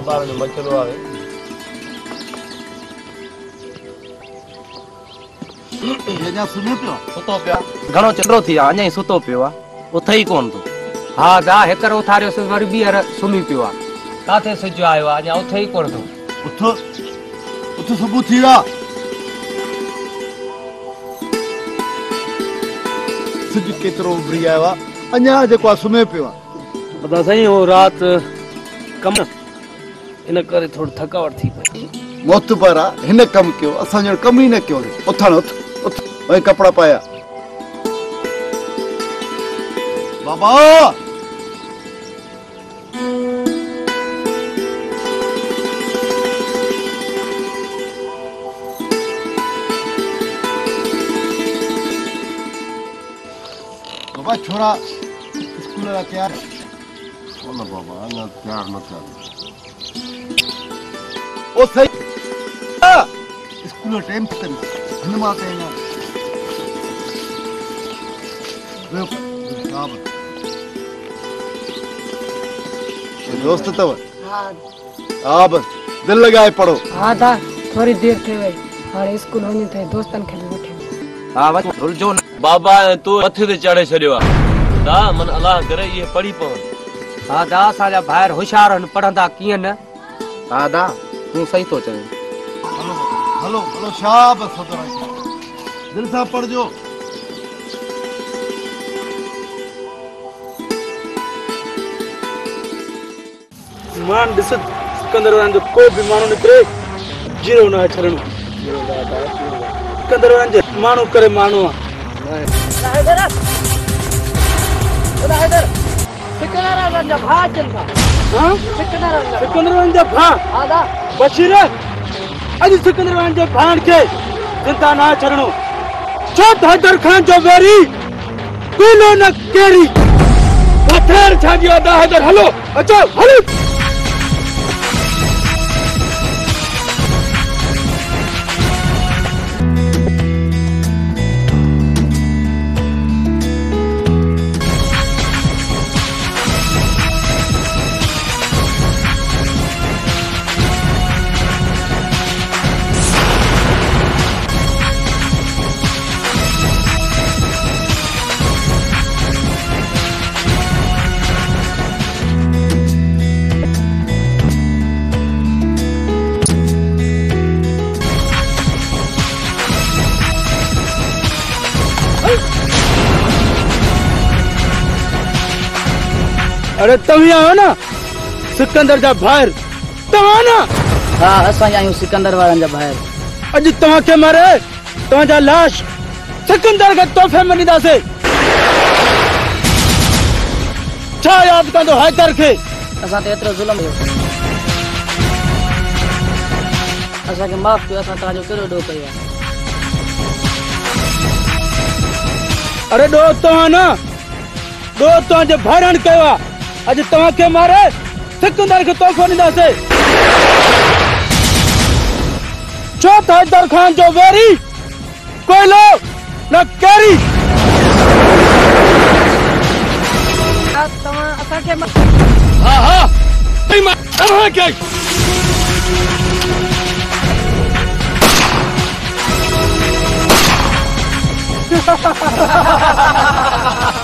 बार में मचरो आ रहे ये जा सुनो पियो सुतो पियो घणो चंद्रो थी आ अनै सुतो पियो आ उथई कोन तो हां जा हेकर उथारियो से मारी बीर पियो आ काथे से आयो आ अनै उथई कोन तो उथो थी रा सुज केतरो उभरी आयो जेको पियो इन करे थोरो थकावट थी मौत पर आहे हिन कमु कयो असां जहिड़ो कमु ई न कयो उथणु उथ उथ वरी कपिड़ा पाया बाबा बाबा छोरा स्कूल तयारु कोन बाबा अञा तयारु न थियो ओ सही स्कूल टाइम से धन्यवाद है ना दोस्त तव तो हाँ। आप दिल लगाए पढ़ो हाँ था थोड़ी देर के भाई और स्कूल होने थे तो दोस्तन खेल बैठे हाँ बस रुल जो बाबा तू मथे ते चढ़े छड़ियो दा मन अल्लाह करे ये पढ़ी पवन हाँ दा साजा भाई होशियार हन पढ़ंदा कियन हाँ दा तू सही तो चाहे हलो हलो हलो शाब सदर दिल सा पढ़ जो मान दिस सिकंदर वरन जो को भी मानो निकरे जीरो ना छरणो सिकंदर वरन जो मानो करे मानो ना बशीरे अजी सिकंदर खान भाण खे चिंता ना छॾणो छो त खान जो वेरी तूं न केरी हथेर छाजी अदा हैदर हलो अचो हलो अरे तव्हीं आहियो न सिकंदर जा भाहिर तव्हां न हा असां आहियूं सिकंदर वारनि जा ॿाहिरि अॼु तव्हांखे मरे तव्हांजा लाश सिकंदर खे तोहफ़े में ॾींदासीं छा यादि कंदो हायतर खे असां त एतिरो ज़ुल्म असांखे माफ़ कयो असां तव्हांजो कहिड़ो ॾोह कयो आहे ಅದು ತಮಕ್ಕೆ ಮಾರೆ ಸಿಕ್ಕಂದರಿಗೆ ತೋಕೊಂಡಿದ್ದಾಸೆ चौथ हैदर खान जो वेरी कोयलो न कैरी Ha ha ha ha ha!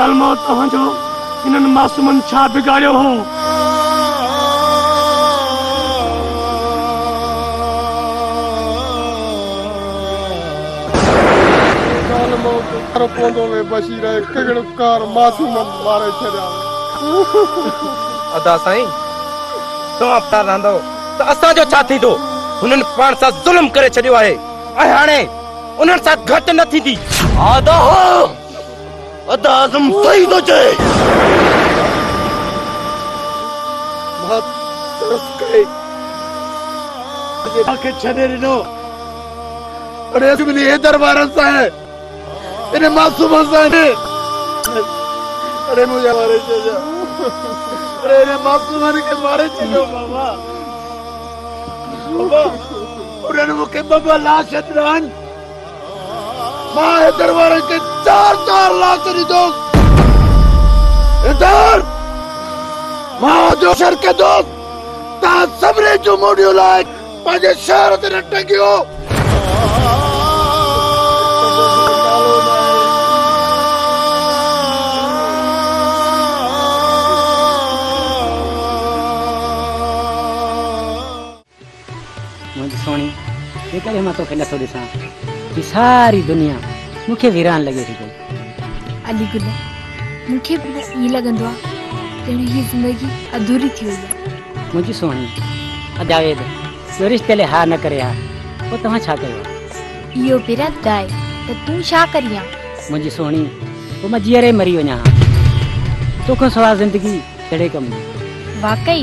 असांजो छा थींदो हुननि पाण सां ज़ुल्म करे छॾियो आहे ऐं हाणे उन्हनि सां घटि न थींदी फता आजम शहीद हो तो जाए बहुत तरस गए आके छने रिनो और ऐसे मिली ये दरबार सा है इन्हें मासूम सा है अरे मुझे मारे चलो अरे इन्हें मासूम के मारे चलो बाबा बाबा उन्होंने मुझे बाबा लाश अदरान माए दरबार के चार चार लाख दोस्त इधर महाजो शहर के दोस्त ता सबरे जो मोडियो लाए पंहिंजे शहर ते न टंगियो मुंहिंजी सोणी जे करे मां तोखे नथो ॾिसां ही सारी दुनिया मुखे वीरान लगे थी पई अली गुल मुखे बस ये लगंदो आ तेरी ही जिंदगी अधूरी थी हुई मुझी सोनी अदावे दे सुरेश तेले हार न करे यार वो तो छा कर यो बिरा दाए तो तू छा करिया मुझी सोनी वो मैं जियरे मरी हो जा तो को सवा जिंदगी कड़े कम वाकई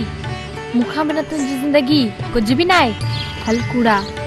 मुखा बना तुझी जिंदगी कुछ भी ना है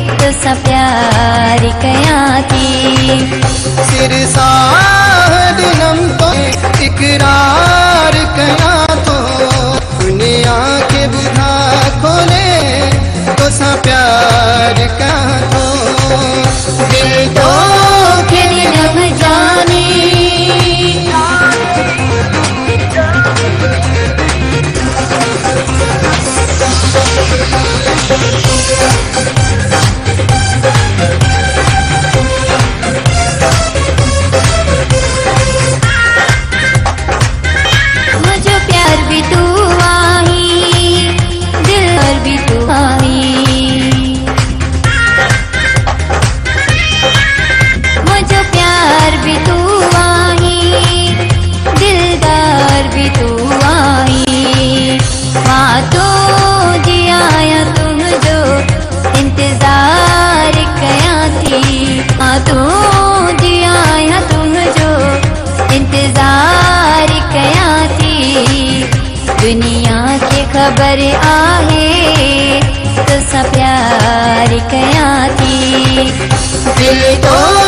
तो सा प्यार कया की सिर सार तो इकरार कया तो दुनिया के बुधा खोले तो सा प्यार कया तो दिल तो खिल हम जाने Thank पर आहे सा प्यार कया थी दिल तो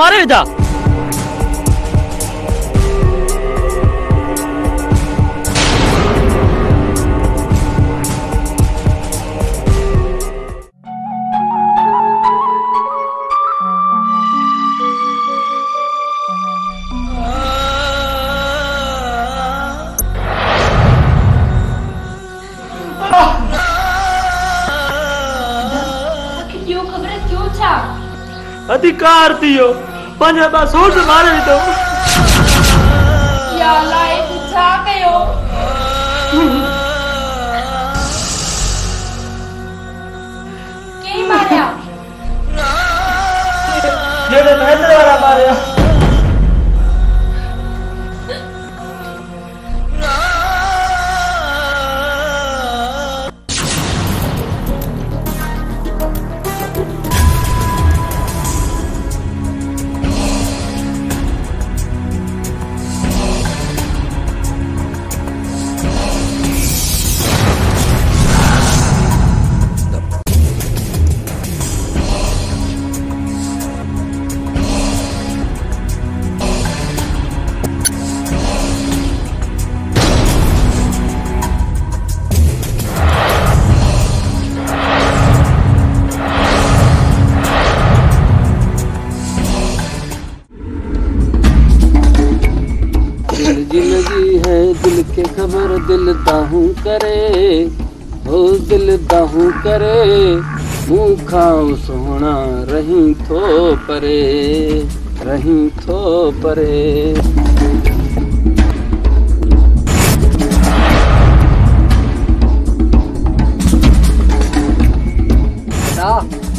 मारेगा मैं मासूर मारे भी तुम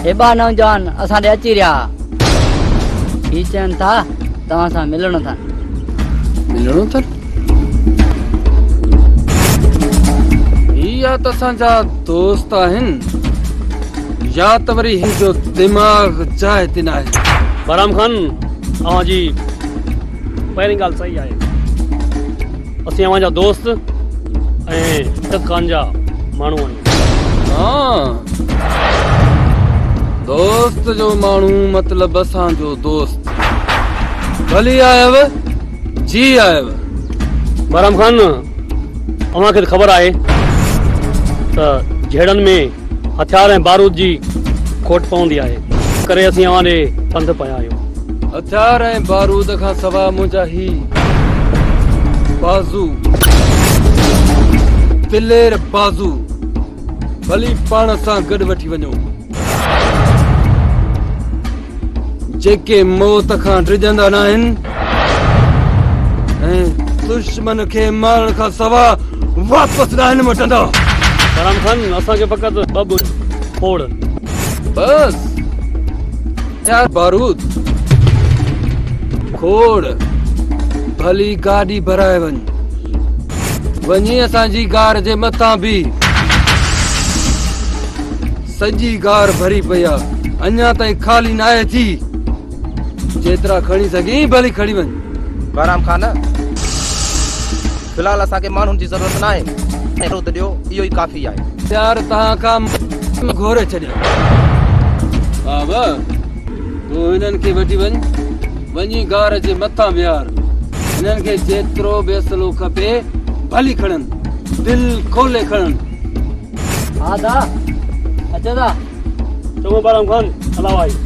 हे ॿ नौजवान असां ॾे अची रहिया ही चवनि था तव्हां सां मिलणो अथनि मिलणो अथनि या त असांजा दोस्त आहिनि या त वरी हिन जो दिमाग़ जाए ते न आहे बराम ख़ान तव्हांजी पहिरीं ॻाल्हि सही आहे असीं अव्हांजा दोस्त ऐं खान जा माण्हू आहियूं हा दोस्त जो माण्हू मतिलबु असांजो दोस्त भली आयव जी आयवर खान असांखे त ख़बर आहे त जहिड़नि में हथियार ऐं बारूद जी खोट पवंदी आहे करे असीं हथियार ऐं बारूद खां सवाइ मुंहिंजा ही बाज़ू बाज़ूर बाज़ू भली पाण सां गॾु वठी वञो जेके मौत खां डिॼंदा न ऐं दुश्मन खे मारण खां सवाइ वापसि न मटंदा सलाम ख़ान असांखे फ़क़ति तो, बबु फोड़ बसि चार बारूद खोड़ भली गाॾी भराए वञ वञी असांजी गार जे मथां बि सॼी गार भरी पई आहे अञा ताईं ख़ाली न आहे थी जेतरा खणी सगी भली खणी वन आराम खान फिलहाल असा के मानन जी जरूरत ना है एरो दियो इयो ही काफी है यार ता काम घोरे छड़ी बाबा तू इनन के बटी वन वनी गार जे मथा में यार इनन के बेसलो खपे भली खणन दिल खोले खणन आदा अच्छा दा तुम बाराम खान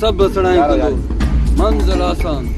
सब बसड़ा है मंजिल आसान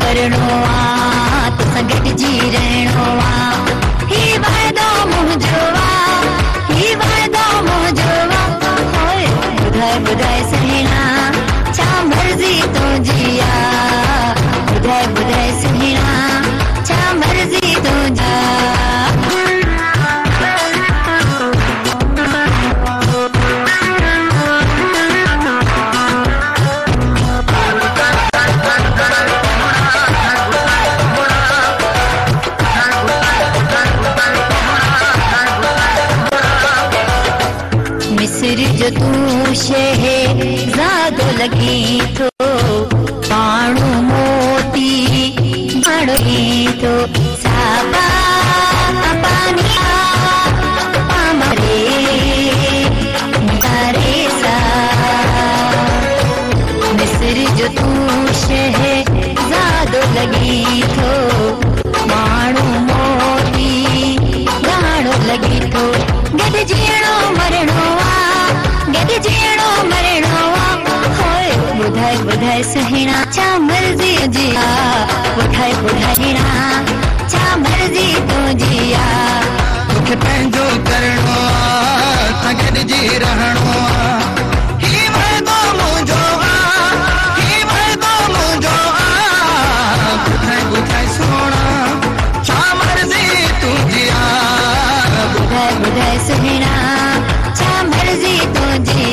करणो आहे तोसां गॾिजी रहणो आहे ही वाइदो मुंहिंजो ही वाइदो मुंहिंजो आहे ॿुधाए ॿुधाए लगी सहणा छा मर्ज़ी जिया पुठाए पुठाइणा छा मर्ज़ी तो जिया तोखे पंहिंजो करिणो आहे सां गॾिजी रहणो आहे सुहिणा छा मर्ज़ी तुंहिंजी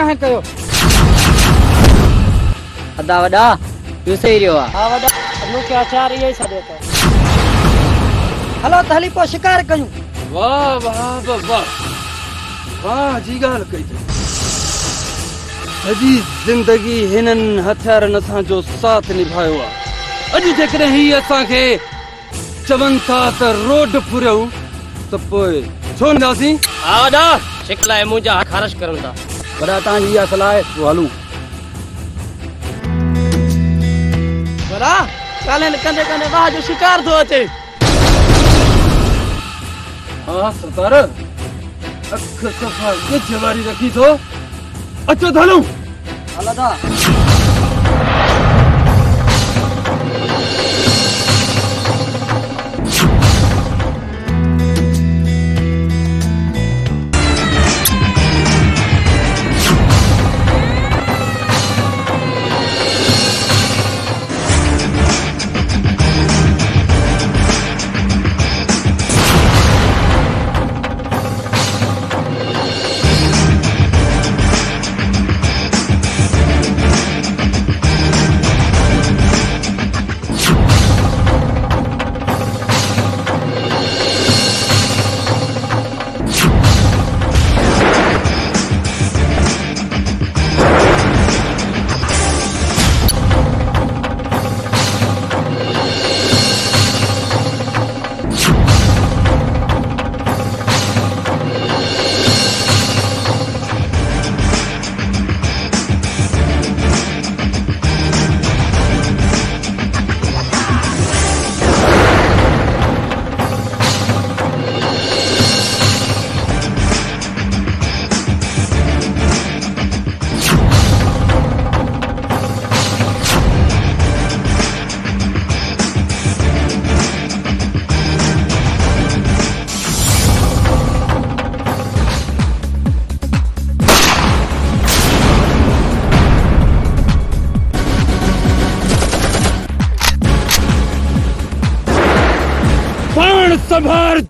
ना है करो अदा वदा यू से ही रहो आ अदा वदा अनु क्या चाह रही है सब देखो हेलो तहली पो शिकार कयो वाह वाह वाह वाह वाह जी गाल कई थे अजी जिंदगी हिनन हथियार नथा जो साथ निभायो आ अज जकरे ही असा के चवन था त रोड फुरयो तो पोय छोंदासी आदा शिकला मुजा खारिश करंदा बराता जी असलाए वालू बरा कालन कंदे कंदे वाह जो शिकार थो अचे हाँ सतार अख सफा किच वारी रखी थो अचो धलू अलदा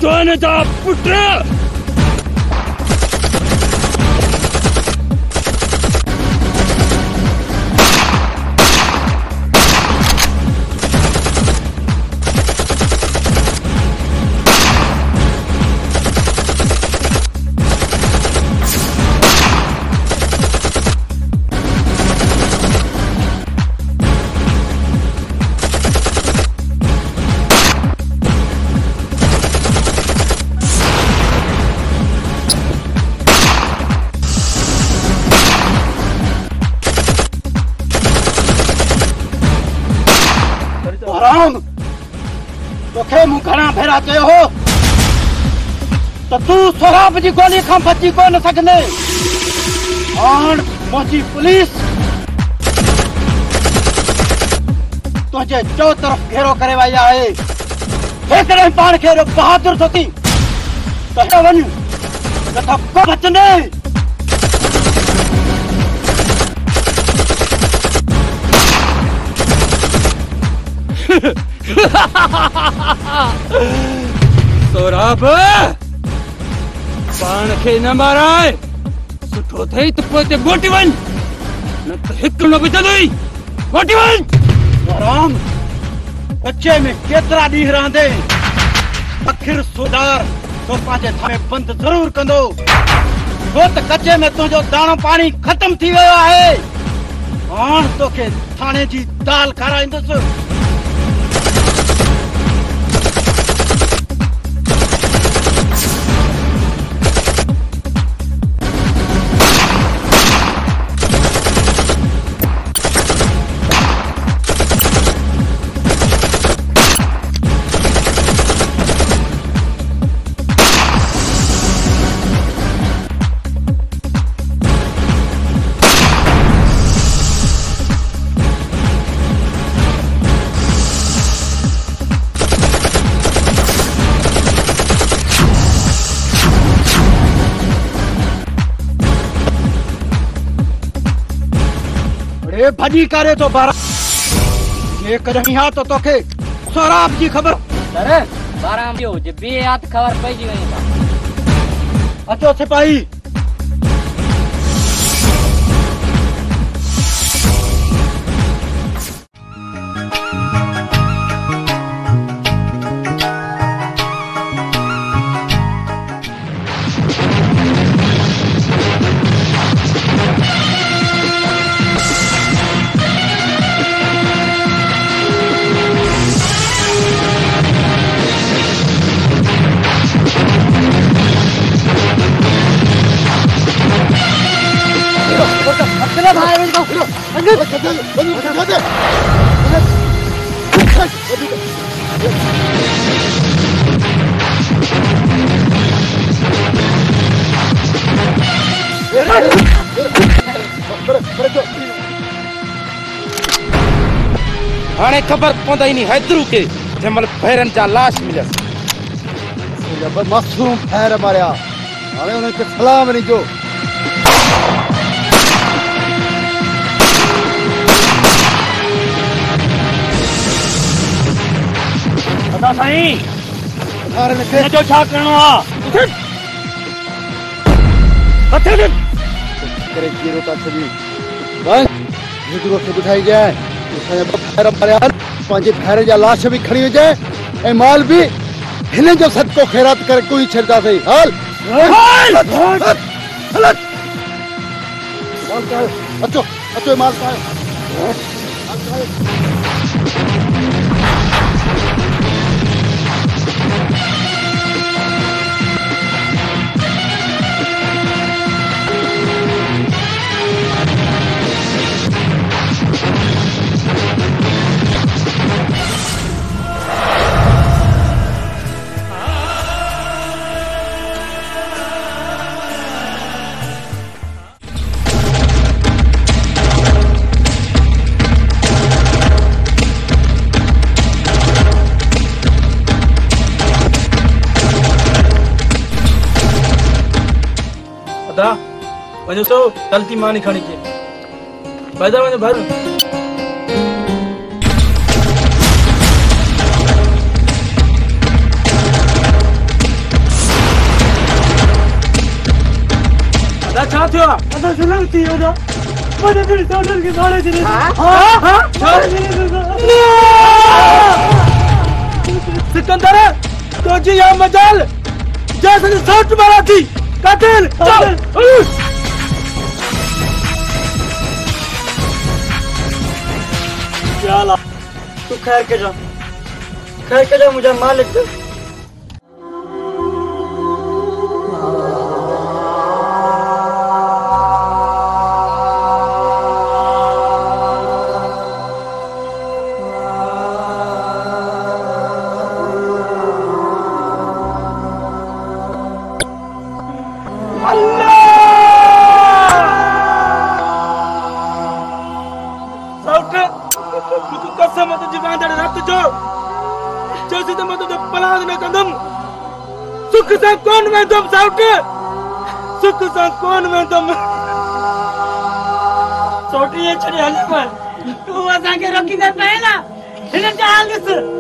श्वानता पुत्र माथे मुंह घड़ा फेराते हो तो तू शराब जी गोली खां बची कोन सघंदे और मुंहिंजी पुलिस तुझे चौ तरफ घेरो करे वई आहे हेकड़े पाण खे बहादुर थो थी त वञ नथा को बचंदे ha! सोराब तो पाण खे न माराए सुठो अथई त पोइ मोटी वञ न त तो हिकिड़ो बि जल्दी मोटी वञ आराम बचे में केतिरा ॾींहं रहंदे अखिर सोदार तो पंहिंजे थाणे बंदि ज़रूरु कंदो छो त कचे में तुंहिंजो दाणो पाणी ख़तम थी वियो आहे हाणे तोखे थाणे जी दाल खाराईंदुसि હજી કરે તો બારા એક રહ્યા તો તોખે શરાબની ખબર અરે બારામ જો જે બે હાથ ખબર પડી ગઈ અચો સિપાહી ने ख़बर पवंदई नी हैदरू खे जंहिंमहिल भैरनि जा लाश मिलियसि मासूम भैर मारिया हाणे हुनखे सलाम ॾिजो सदा साईं हिन जो छा करणो आहे मथे ॾिन करे जीरो था छॾी बसि हिकिड़ो खे ॿुधाइजांइ पहिरों परियान पांजे घर जा लाश खड़ी हो जाए ए माल भी हिन जो सदिको ख़ैरात सही हाल हाल हाल अच्छा अच्छा माल पायो दोस्तों गलती माँ नहीं खानी चाहिए पैदा मैंने भर अच्छा थियो अच्छा सुलग थियो जो मैंने फिर सोनल के सारे जिले हां हां सारे हाँ? हाँ? जिले सिकंदर तो जी यह मजाल जैसे सच मारा थी कातिल चल तू खैर के जा खैर के जा मुझे मालिक दे सुख से कौन में तुम सबके सुख से कौन में तुम छोटी ये चले हले पर तू असांखे रोकी दे पहिला हिन जा हल ॾिस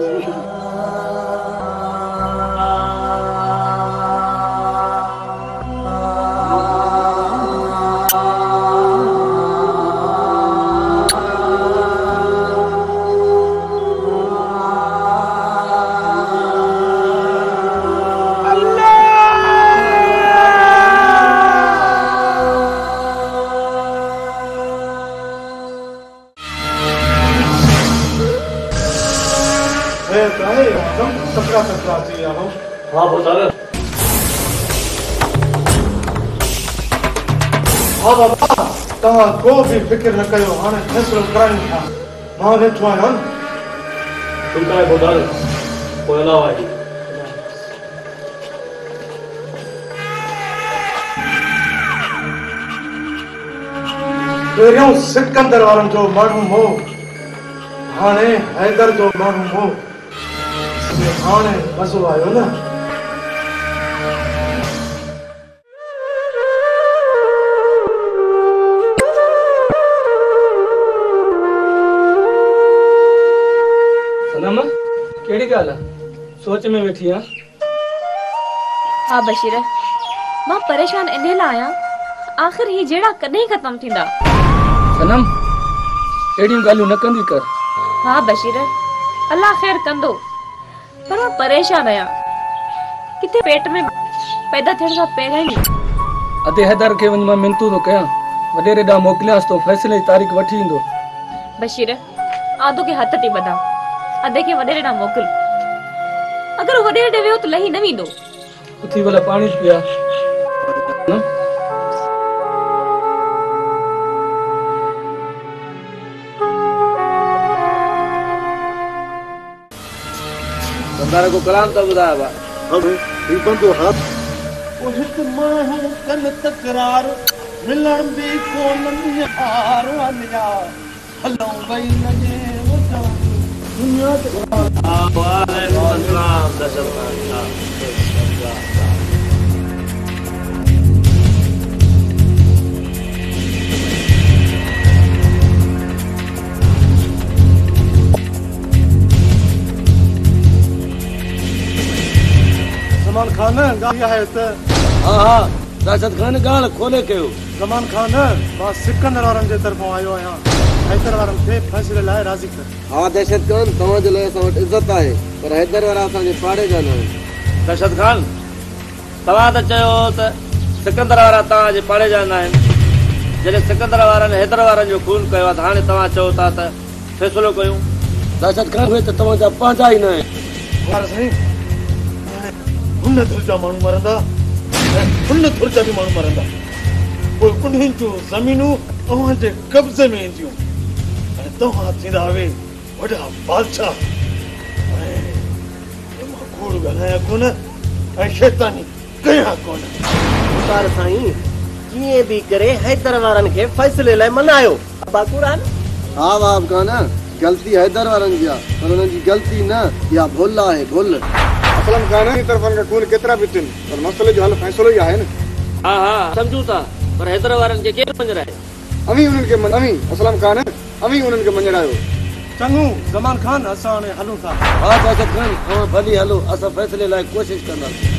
तव्हां को बि सिकंदर वारनि जो माण्हू हो हाणे हैंगर जो माण्हू हो न सोच में वेठी आ हां बशीर मां परेशान इने ला आया आखिर ही जेड़ा कदे खत्म थिंदा सनम एडी गालो न कंदी कर हां बशीर अल्लाह खैर कंदो पर मां परेशान आया किते पेट में पैदा थन का पेरे नहीं अदे हदर के वन में मिंतू तो कया वडे रे दा मोकलास फैसले की तारीख वठी इंदो बशीर आदो अगर वो डेढ़ डेढ़ तो लही नहीं दो उसी वाले पानी पिया बंदारे को कलाम तो बुदा है अब इसमें तो हाँ उसी के माँ हम कल तक करार मिलन भी कोन नहीं आ भाई नज़े जमान खान है हाँ हाँ दहशत खान गाल खोले कयो जमान खान मां सिकंदर वारनि जे तरफ़ां आयो आहियां चयो त सिकंदरो न તો હાથી આવે વડા પાછા એમાં કુળ ગણાયા કોને ऐं शैतानी कया कोन उतार साईं कीअं बि करे हैदर वारनि खे फ़ैसिले लाइ मनायो बाकुरान हा वाह अफगान ग़लती हैदर वारनि जी आहे पर हुननि जी ग़लती न इहा भुल आहे भुल असलम कान जी तरफ़नि खां खून केतिरा बि थियनि पर मसइले जो हल फ़ैसिलो ई आहे न हा हा हाँ, सम्झूं था पर हैदर वारनि खे केरु मंझराए अमी उन्हनि खे अमी असलम कान अवी उन्हनि खे मञणा आहियो चङो ज़मान ख़ान असां हाणे हलूं था हा बाक़त तो ख़ान तव्हां भली हलो असां फ़ैसिले लाइ कोशिशि कंदासीं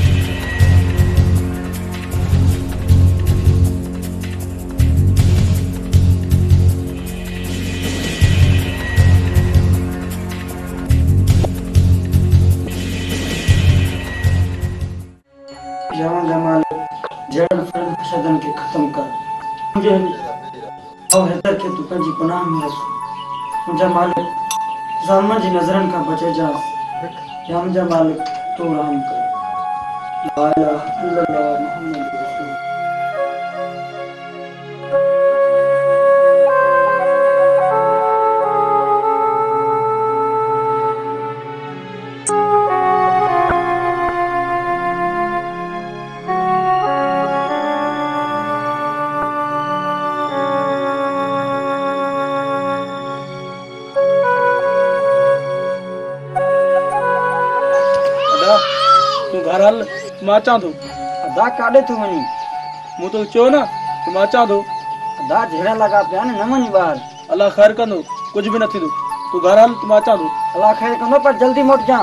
जमा जमा जड़ फर्द सदन के खत्म कर मुझे अवहदर के तुका जी गुनाह में रसूल मुझा मालिक जामा जी नजरन का बचे जा या मुझा मालिक तो राम कर ला इलाहा इल्लल्लाह मुहम्मद अचा दो अदा काडे तू वनी मु तो चो ना तुम अचा दो अदा झेड़ा लगा पिया न वनी बाहर अल्लाह खैर कंदो कुछ भी न थी तू घर हल तुम अचा दो अल्लाह खैर कह पर जल्दी मोट जा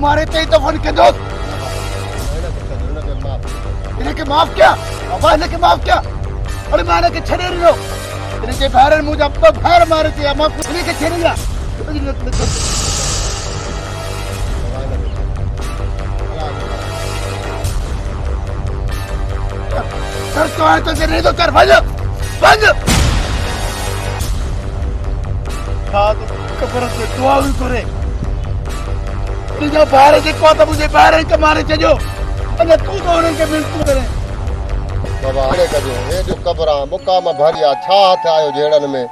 मारे थे तो फन के दोस्त इन्हें के माफ क्या अबा के माफ क्या अरे माने के छड़े रहो के भैरे मुझे अब तो भैर मारे थे अब कुछ नहीं के छड़े जा सर तो आए तो नहीं तो कर भाजो बंद हाँ तो कपड़ा से दुआ भी करें मुंहिंजो ॿार जेको आहे त मुंहिंजे ॿाहिरि हिकु मारे छॾियो अञा तूं त हुननि खे बिल्कुलु करे बाबा हाणे कजो हे जो कबर आहे मुकाम भरी छा हथ आयो जहिड़नि में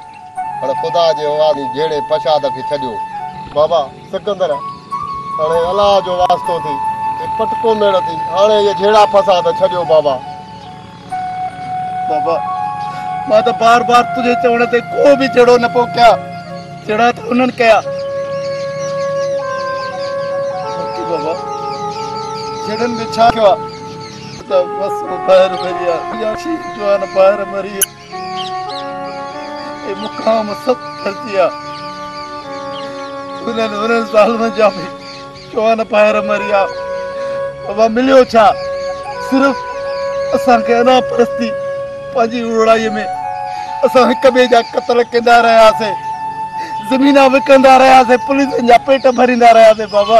पर ख़ुदा जे वारी जहिड़े पशाद खे छॾियो बाबा सिकंदर हाणे अलाह जो वास्तो थी पटको मेड़ थी हाणे इहे जहिड़ा फसाद छॾियो बाबा बाबा मां त बार बार तुंहिंजे चवण ते को न कया छा सिर्फ़ असांखे अञा परस्ती पंहिंजी उड़ाई में असां हिक ॿिए जा कतल कंदा रहियासीं ज़मीन विकंदा रहियासीं पुलिसनि जा पेट भरींदा रहियासीं बाबा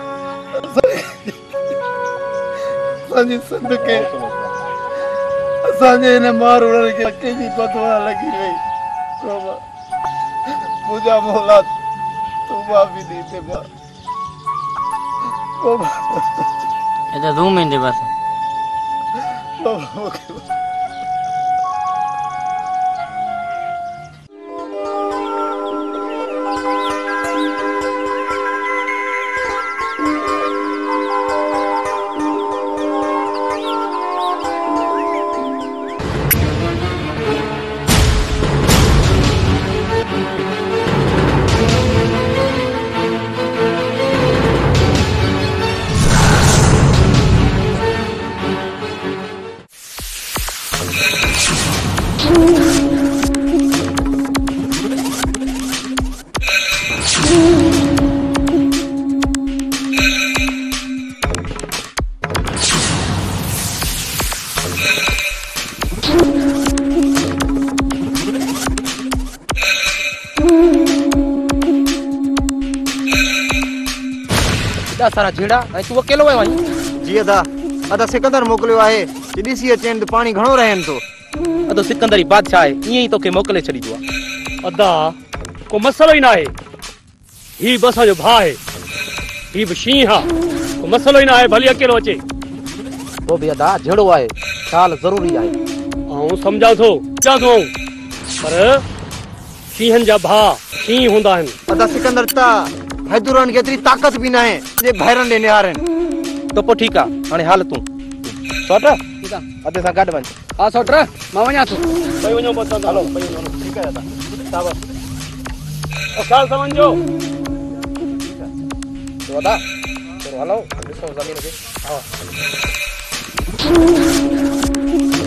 असांजी सिंध खे असांजे हिन माण्हुनि खे अके जी बदवा लॻी वई मुंहिंजा मोला तूं बि ॾी ते तूं मुंहिंजे बसि सारा जीड़ा ए तू अकेलो है वई जी अदा अदा सिकंदर मोकलियो आहे ई दिसि अचे तो पानी घणो रहन तो अदा सिकंदर री बात छाए इए ही तो के मोकले छड़ी दो अदा को मसलो ही ना है ही बस जो भा है ही बशी हां को मसलो ही ना है भली अकेलो अचे ओ भी अदा जेड़ो आए साल जरूरी आए आ हूं थो क्या थो पर जा अदा सिकंदर है के इतनी ताकत भी ना है ये भैरन लेने आ रहे हैं तो पो ठीक है अरे हाल तू सोट ठीक है अते सा काट बन आ सोट हाँ, रे मां वणा तू भाई वणो मत हलो भाई वणो ठीक है साहब और साल समझो ठीक है तो बता चलो हलो डिस्को जमीन पे आओ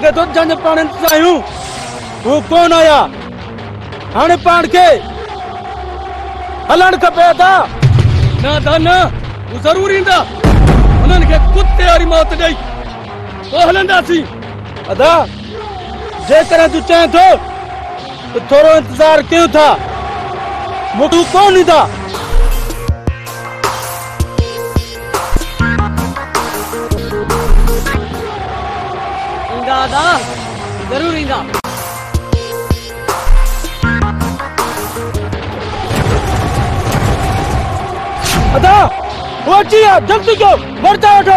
लॻे तो जंज पाणनि सां आहियूं हू आया हाणे पाण खे हलणु खपे था न त न हू ज़रूरु ईंदा हुननि खे कुते वारी मौत ॾेई पोइ हलंदासीं अदा जेकॾहिं तूं चए थो त थोरो इंतज़ारु कयूं था मूंखे कोन ईंदा ॾाॾा ज़रूरु ईंदा अदा वो अच्छी है जल्दी क्यों मरता उठो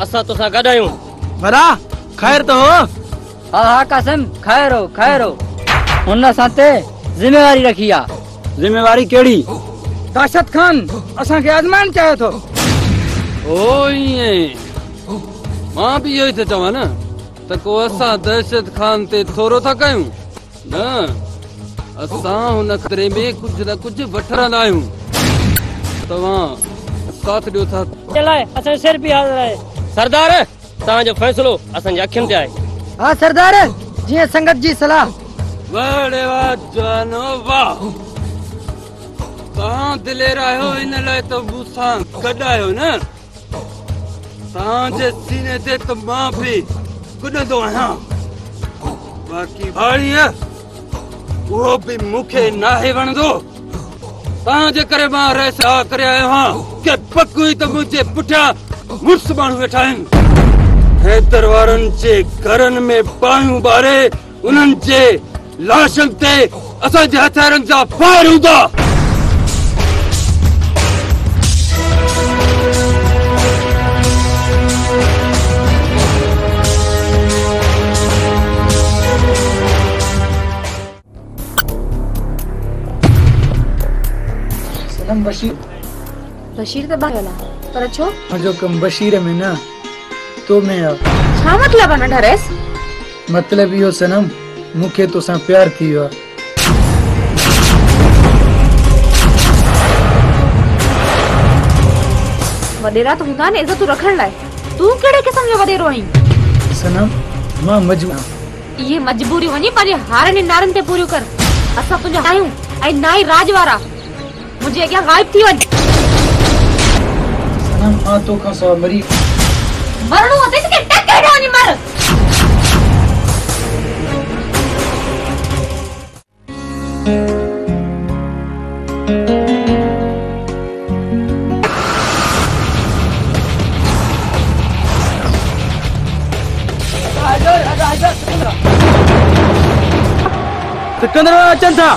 असा तो सा गडायो वडा खैर तो हो हा हा कासम खैर हो खैर हो उन साते जिम्मेवारी रखिया जिम्मेवारी केड़ी दशत खान असा के आजमान चाहे तो ओई ए मां भी यही तो चवा ना तो को असा दशत खान ते थोरो था कयो ना असा उन खतरे में कुछ ना कुछ वठरा लायो तवा साथ दियो था चलाए सिर भी हाजिर सरदार तहां जो फैसलो असन जे अखियन ते आए हां सरदार जे संगत जी सलाह वाड़े वा जानो वा तहां दिले रहयो इन लए न तहां सीने ते तो मां भी कुने दो बाकी भाड़ी है वो भी मुखे ना है करे मां रह सा करे आयो मुर्स माण्हू वेठा आहिनि हैदर वारनि जे घरनि में बाहियूं बारे उनन जे लाशन ते असा जे हथियारनि जा फार हूंदा बशीर बशीर तो बाहर त पर अच्छो और हाँ, जो कम बशीर में ना तो मैं आ छा हाँ, मतलब ना डरेस मतलब यो सनम मुखे तो सा प्यार थी हो वडेरा तो हुदा ने इज्जत तो रखण लाए तू केड़े किस्म के वडेरो आई सनम मां मजबूर ये मजबूरी वनी पर हारन नारन ते पूरी कर असा तुजा आयो आई नाई राजवारा मुझे क्या गायब थी वन अचनि था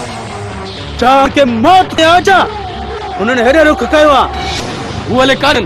छा के मौत थिया छा हुननि हेॾे रुख कयो आहे उहो हले कान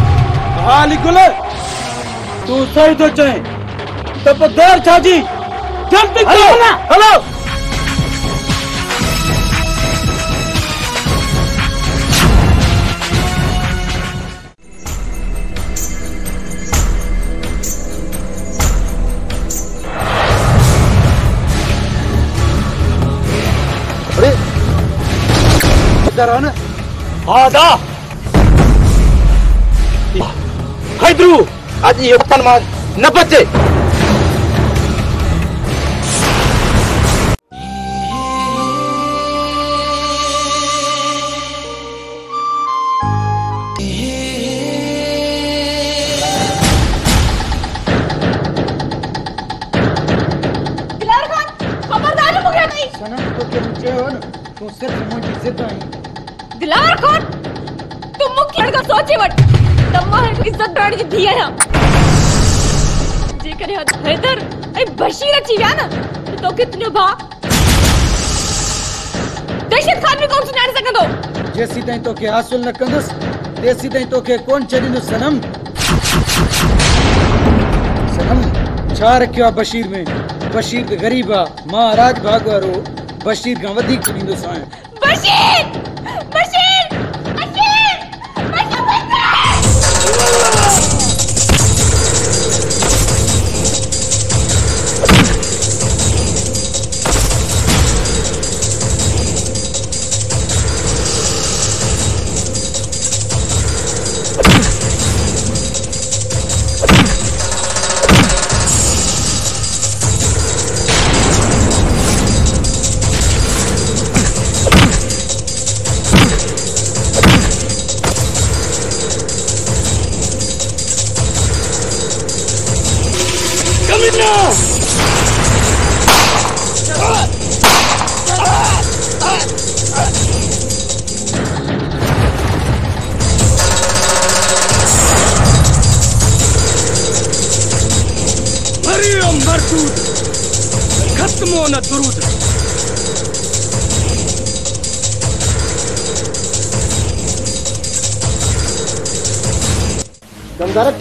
हाली गुले तू सही तो चाहे तब तो देर छाजी जल्दी हेलो हेलो रहा ना आधा ಇದ್ರು ಅದು ಈ ಅಪ್ಪನ ನಪ್ಪತ್ತೆ ಥಿಯನ जेकर हैदर ऐं बशीर अची विया न त तोखे तुंहिंजो भाउ दहशत खान बि कोन सुञाणे सघंदो जेसि ताईं तोखे हासिल न कंदुसि तेसि ताईं तोखे कोन छॾींदुसि सनम सनम छा रखियो बशीर में बशीर त ग़रीब आहे मां राज भाग वारो बशीर खां वधीक छॾींदुसि बशीर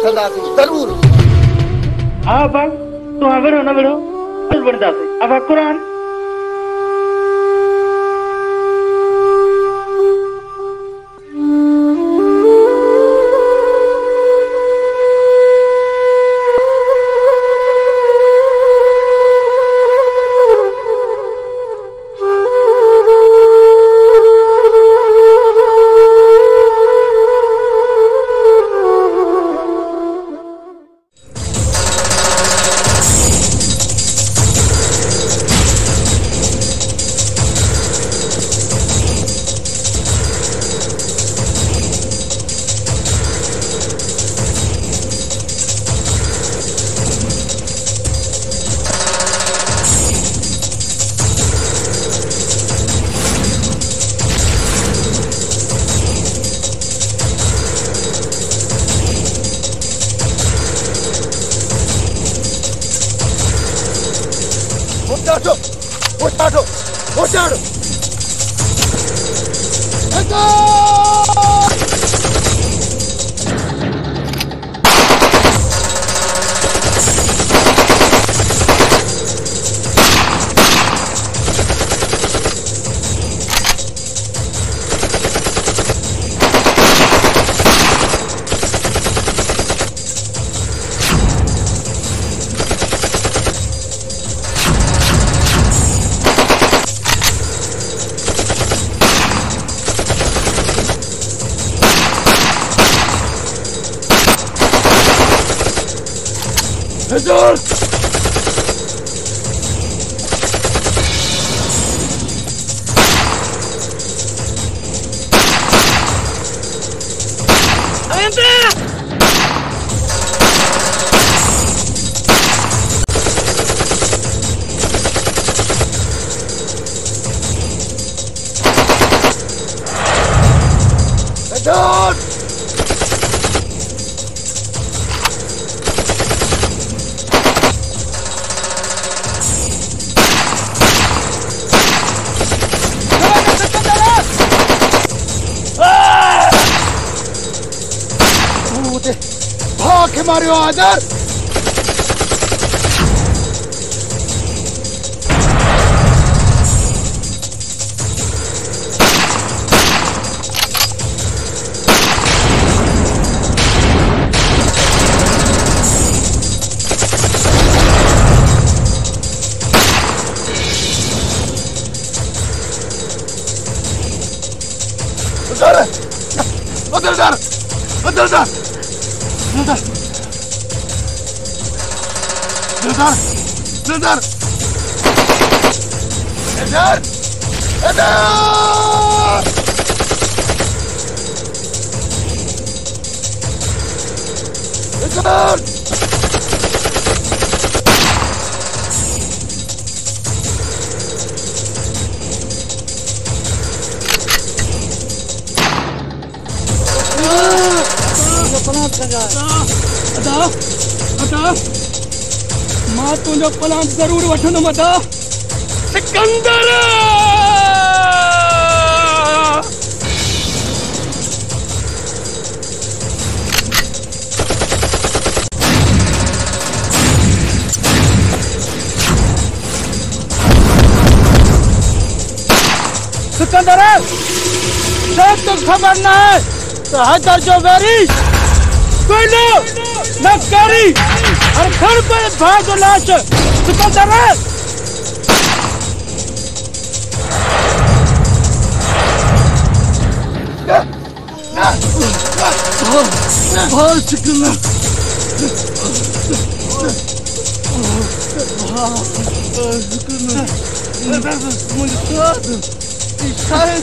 वठंदासीं ज़रूरु हा भाउ तूं अॻिरो न विढ़ो वठंदासीं हनुमता सिकंदर सिकंदर सब कुछ खबर न है तो है जो बेरी कोई लो नकारी और घर पे भाग लाश Sikandar Aa, çıkınlar. Çıkınlar. Ben bunu tutardım. İşte.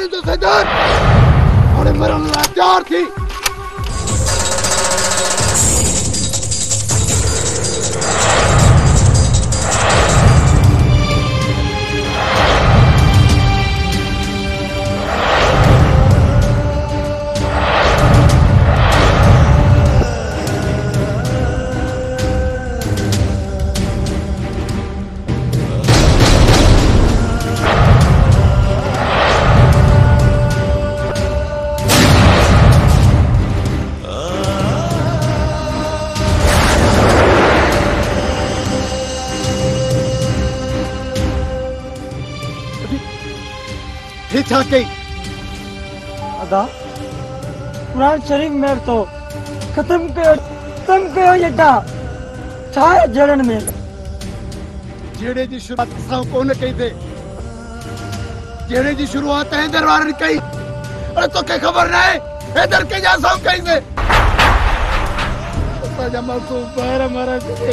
मारी तो सरदार और मेरा लाचार थी झांके अदा कुरान शरीफ में तो खत्म कयो खत्म कयो यटा छाए जड़न में जेड़े जी शुरुआत सां कोन कई थे जेड़े जी शुरुआत है दरबार कई अरे तो के खबर ना है इधर के जा सां कई थे सजा मासूम बाहर मरा थे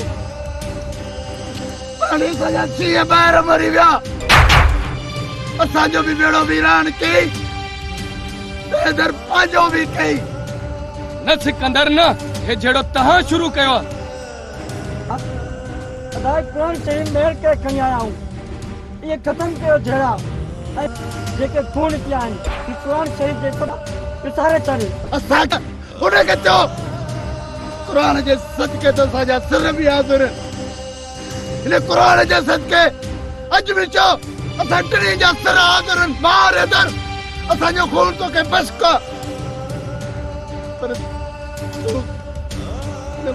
पानी सजा सी बाहर मरी विया असांजो बि बेड़ो वीरान कई हैदर पंहिंजो बि कई न सिकंदर न हे जहिड़ो तव्हां शुरू कयो आहे अदाए करण चई मेर के खणी आया हूं ये खत्म कयो जहिड़ा जेके खून पिया आहिनि ही कुरान शरीफ़ जे विसारे छॾे असां हुन खे चओ क़ुरान जे सदके त तो असांजा सिर बि हाज़िर हिन क़ुरान जे सदके अॼु बि चओ असां जा सर आदरन ॿार आदर असांजो खून तोखे बस का पर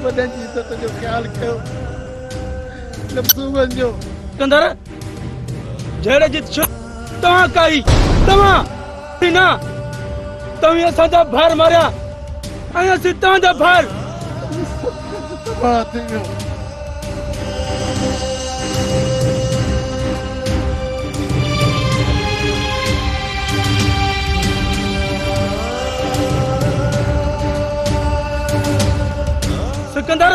वॾे जी त तो तुंहिंजो ख़्यालु कयो सूबनि जो कंदर जहिड़े जी तव्हां कई तव्हां न तव्हीं असांजा भार मारिया ऐं असीं तव्हांजा भार तबाह थी वियो सिकंदर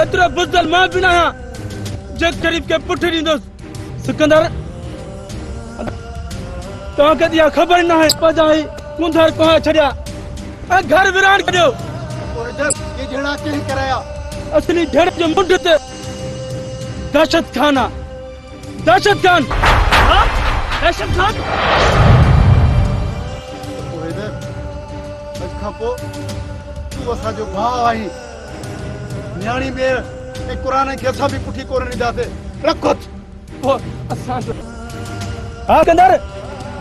एतिरो बुजल मा बिना न आहियां जे ग़रीब खे पुठि ॾींदुसि सिकंदर के दिया ख़बर ना है पजाई कुंधर कोहे छॾिया ए घर विरान कयो असली ढेड़ जो मुंड ते दहशत खान आहे दहशत खान हाँ? दहशत खान खां पोइ जेको असांजो भाउ न्याणी में ऐं क़ुर खे असां पुठी कोन ॾींदासीं रखो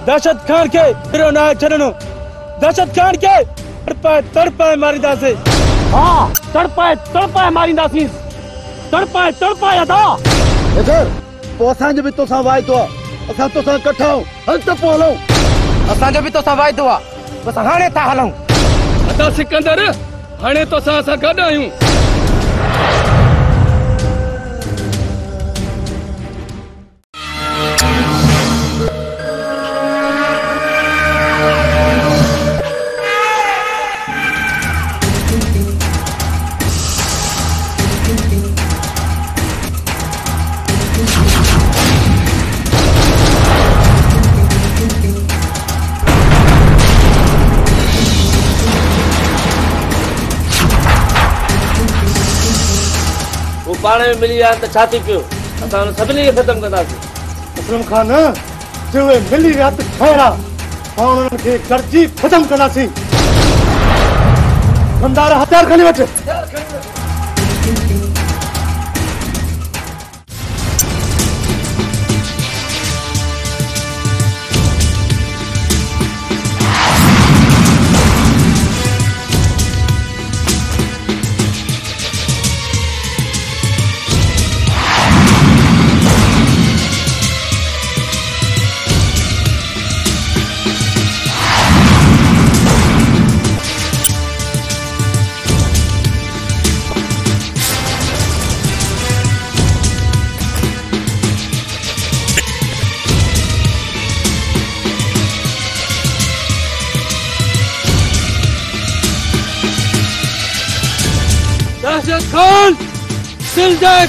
दहशत खान के पहिरियों दहशत खान के तड़पाए तड़पाए मारींदासीं हाँ तड़पाए तड़पाए मारींदासीं तड़पाए तड़पाए था इधर पोइ भी तो तोसां वाइदो आहे तो तोसां कठा आहियूं हल त पोइ हलूं असांजो बि तोसां वाइदो आहे बसि हाणे था हलूं अता सिकंदर हाणे तोसां असां गॾु आहियूं पाण में मिली विया त छा थी पियो असां हुन सभिनी खे ख़तमु कंदासीं ख़ान मिली विया त ख़ैरु आहे गॾिजी ख़तमु कंदासीं हथियार खणी वठ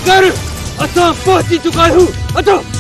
कर असम पहुंची चुका हूँ अतो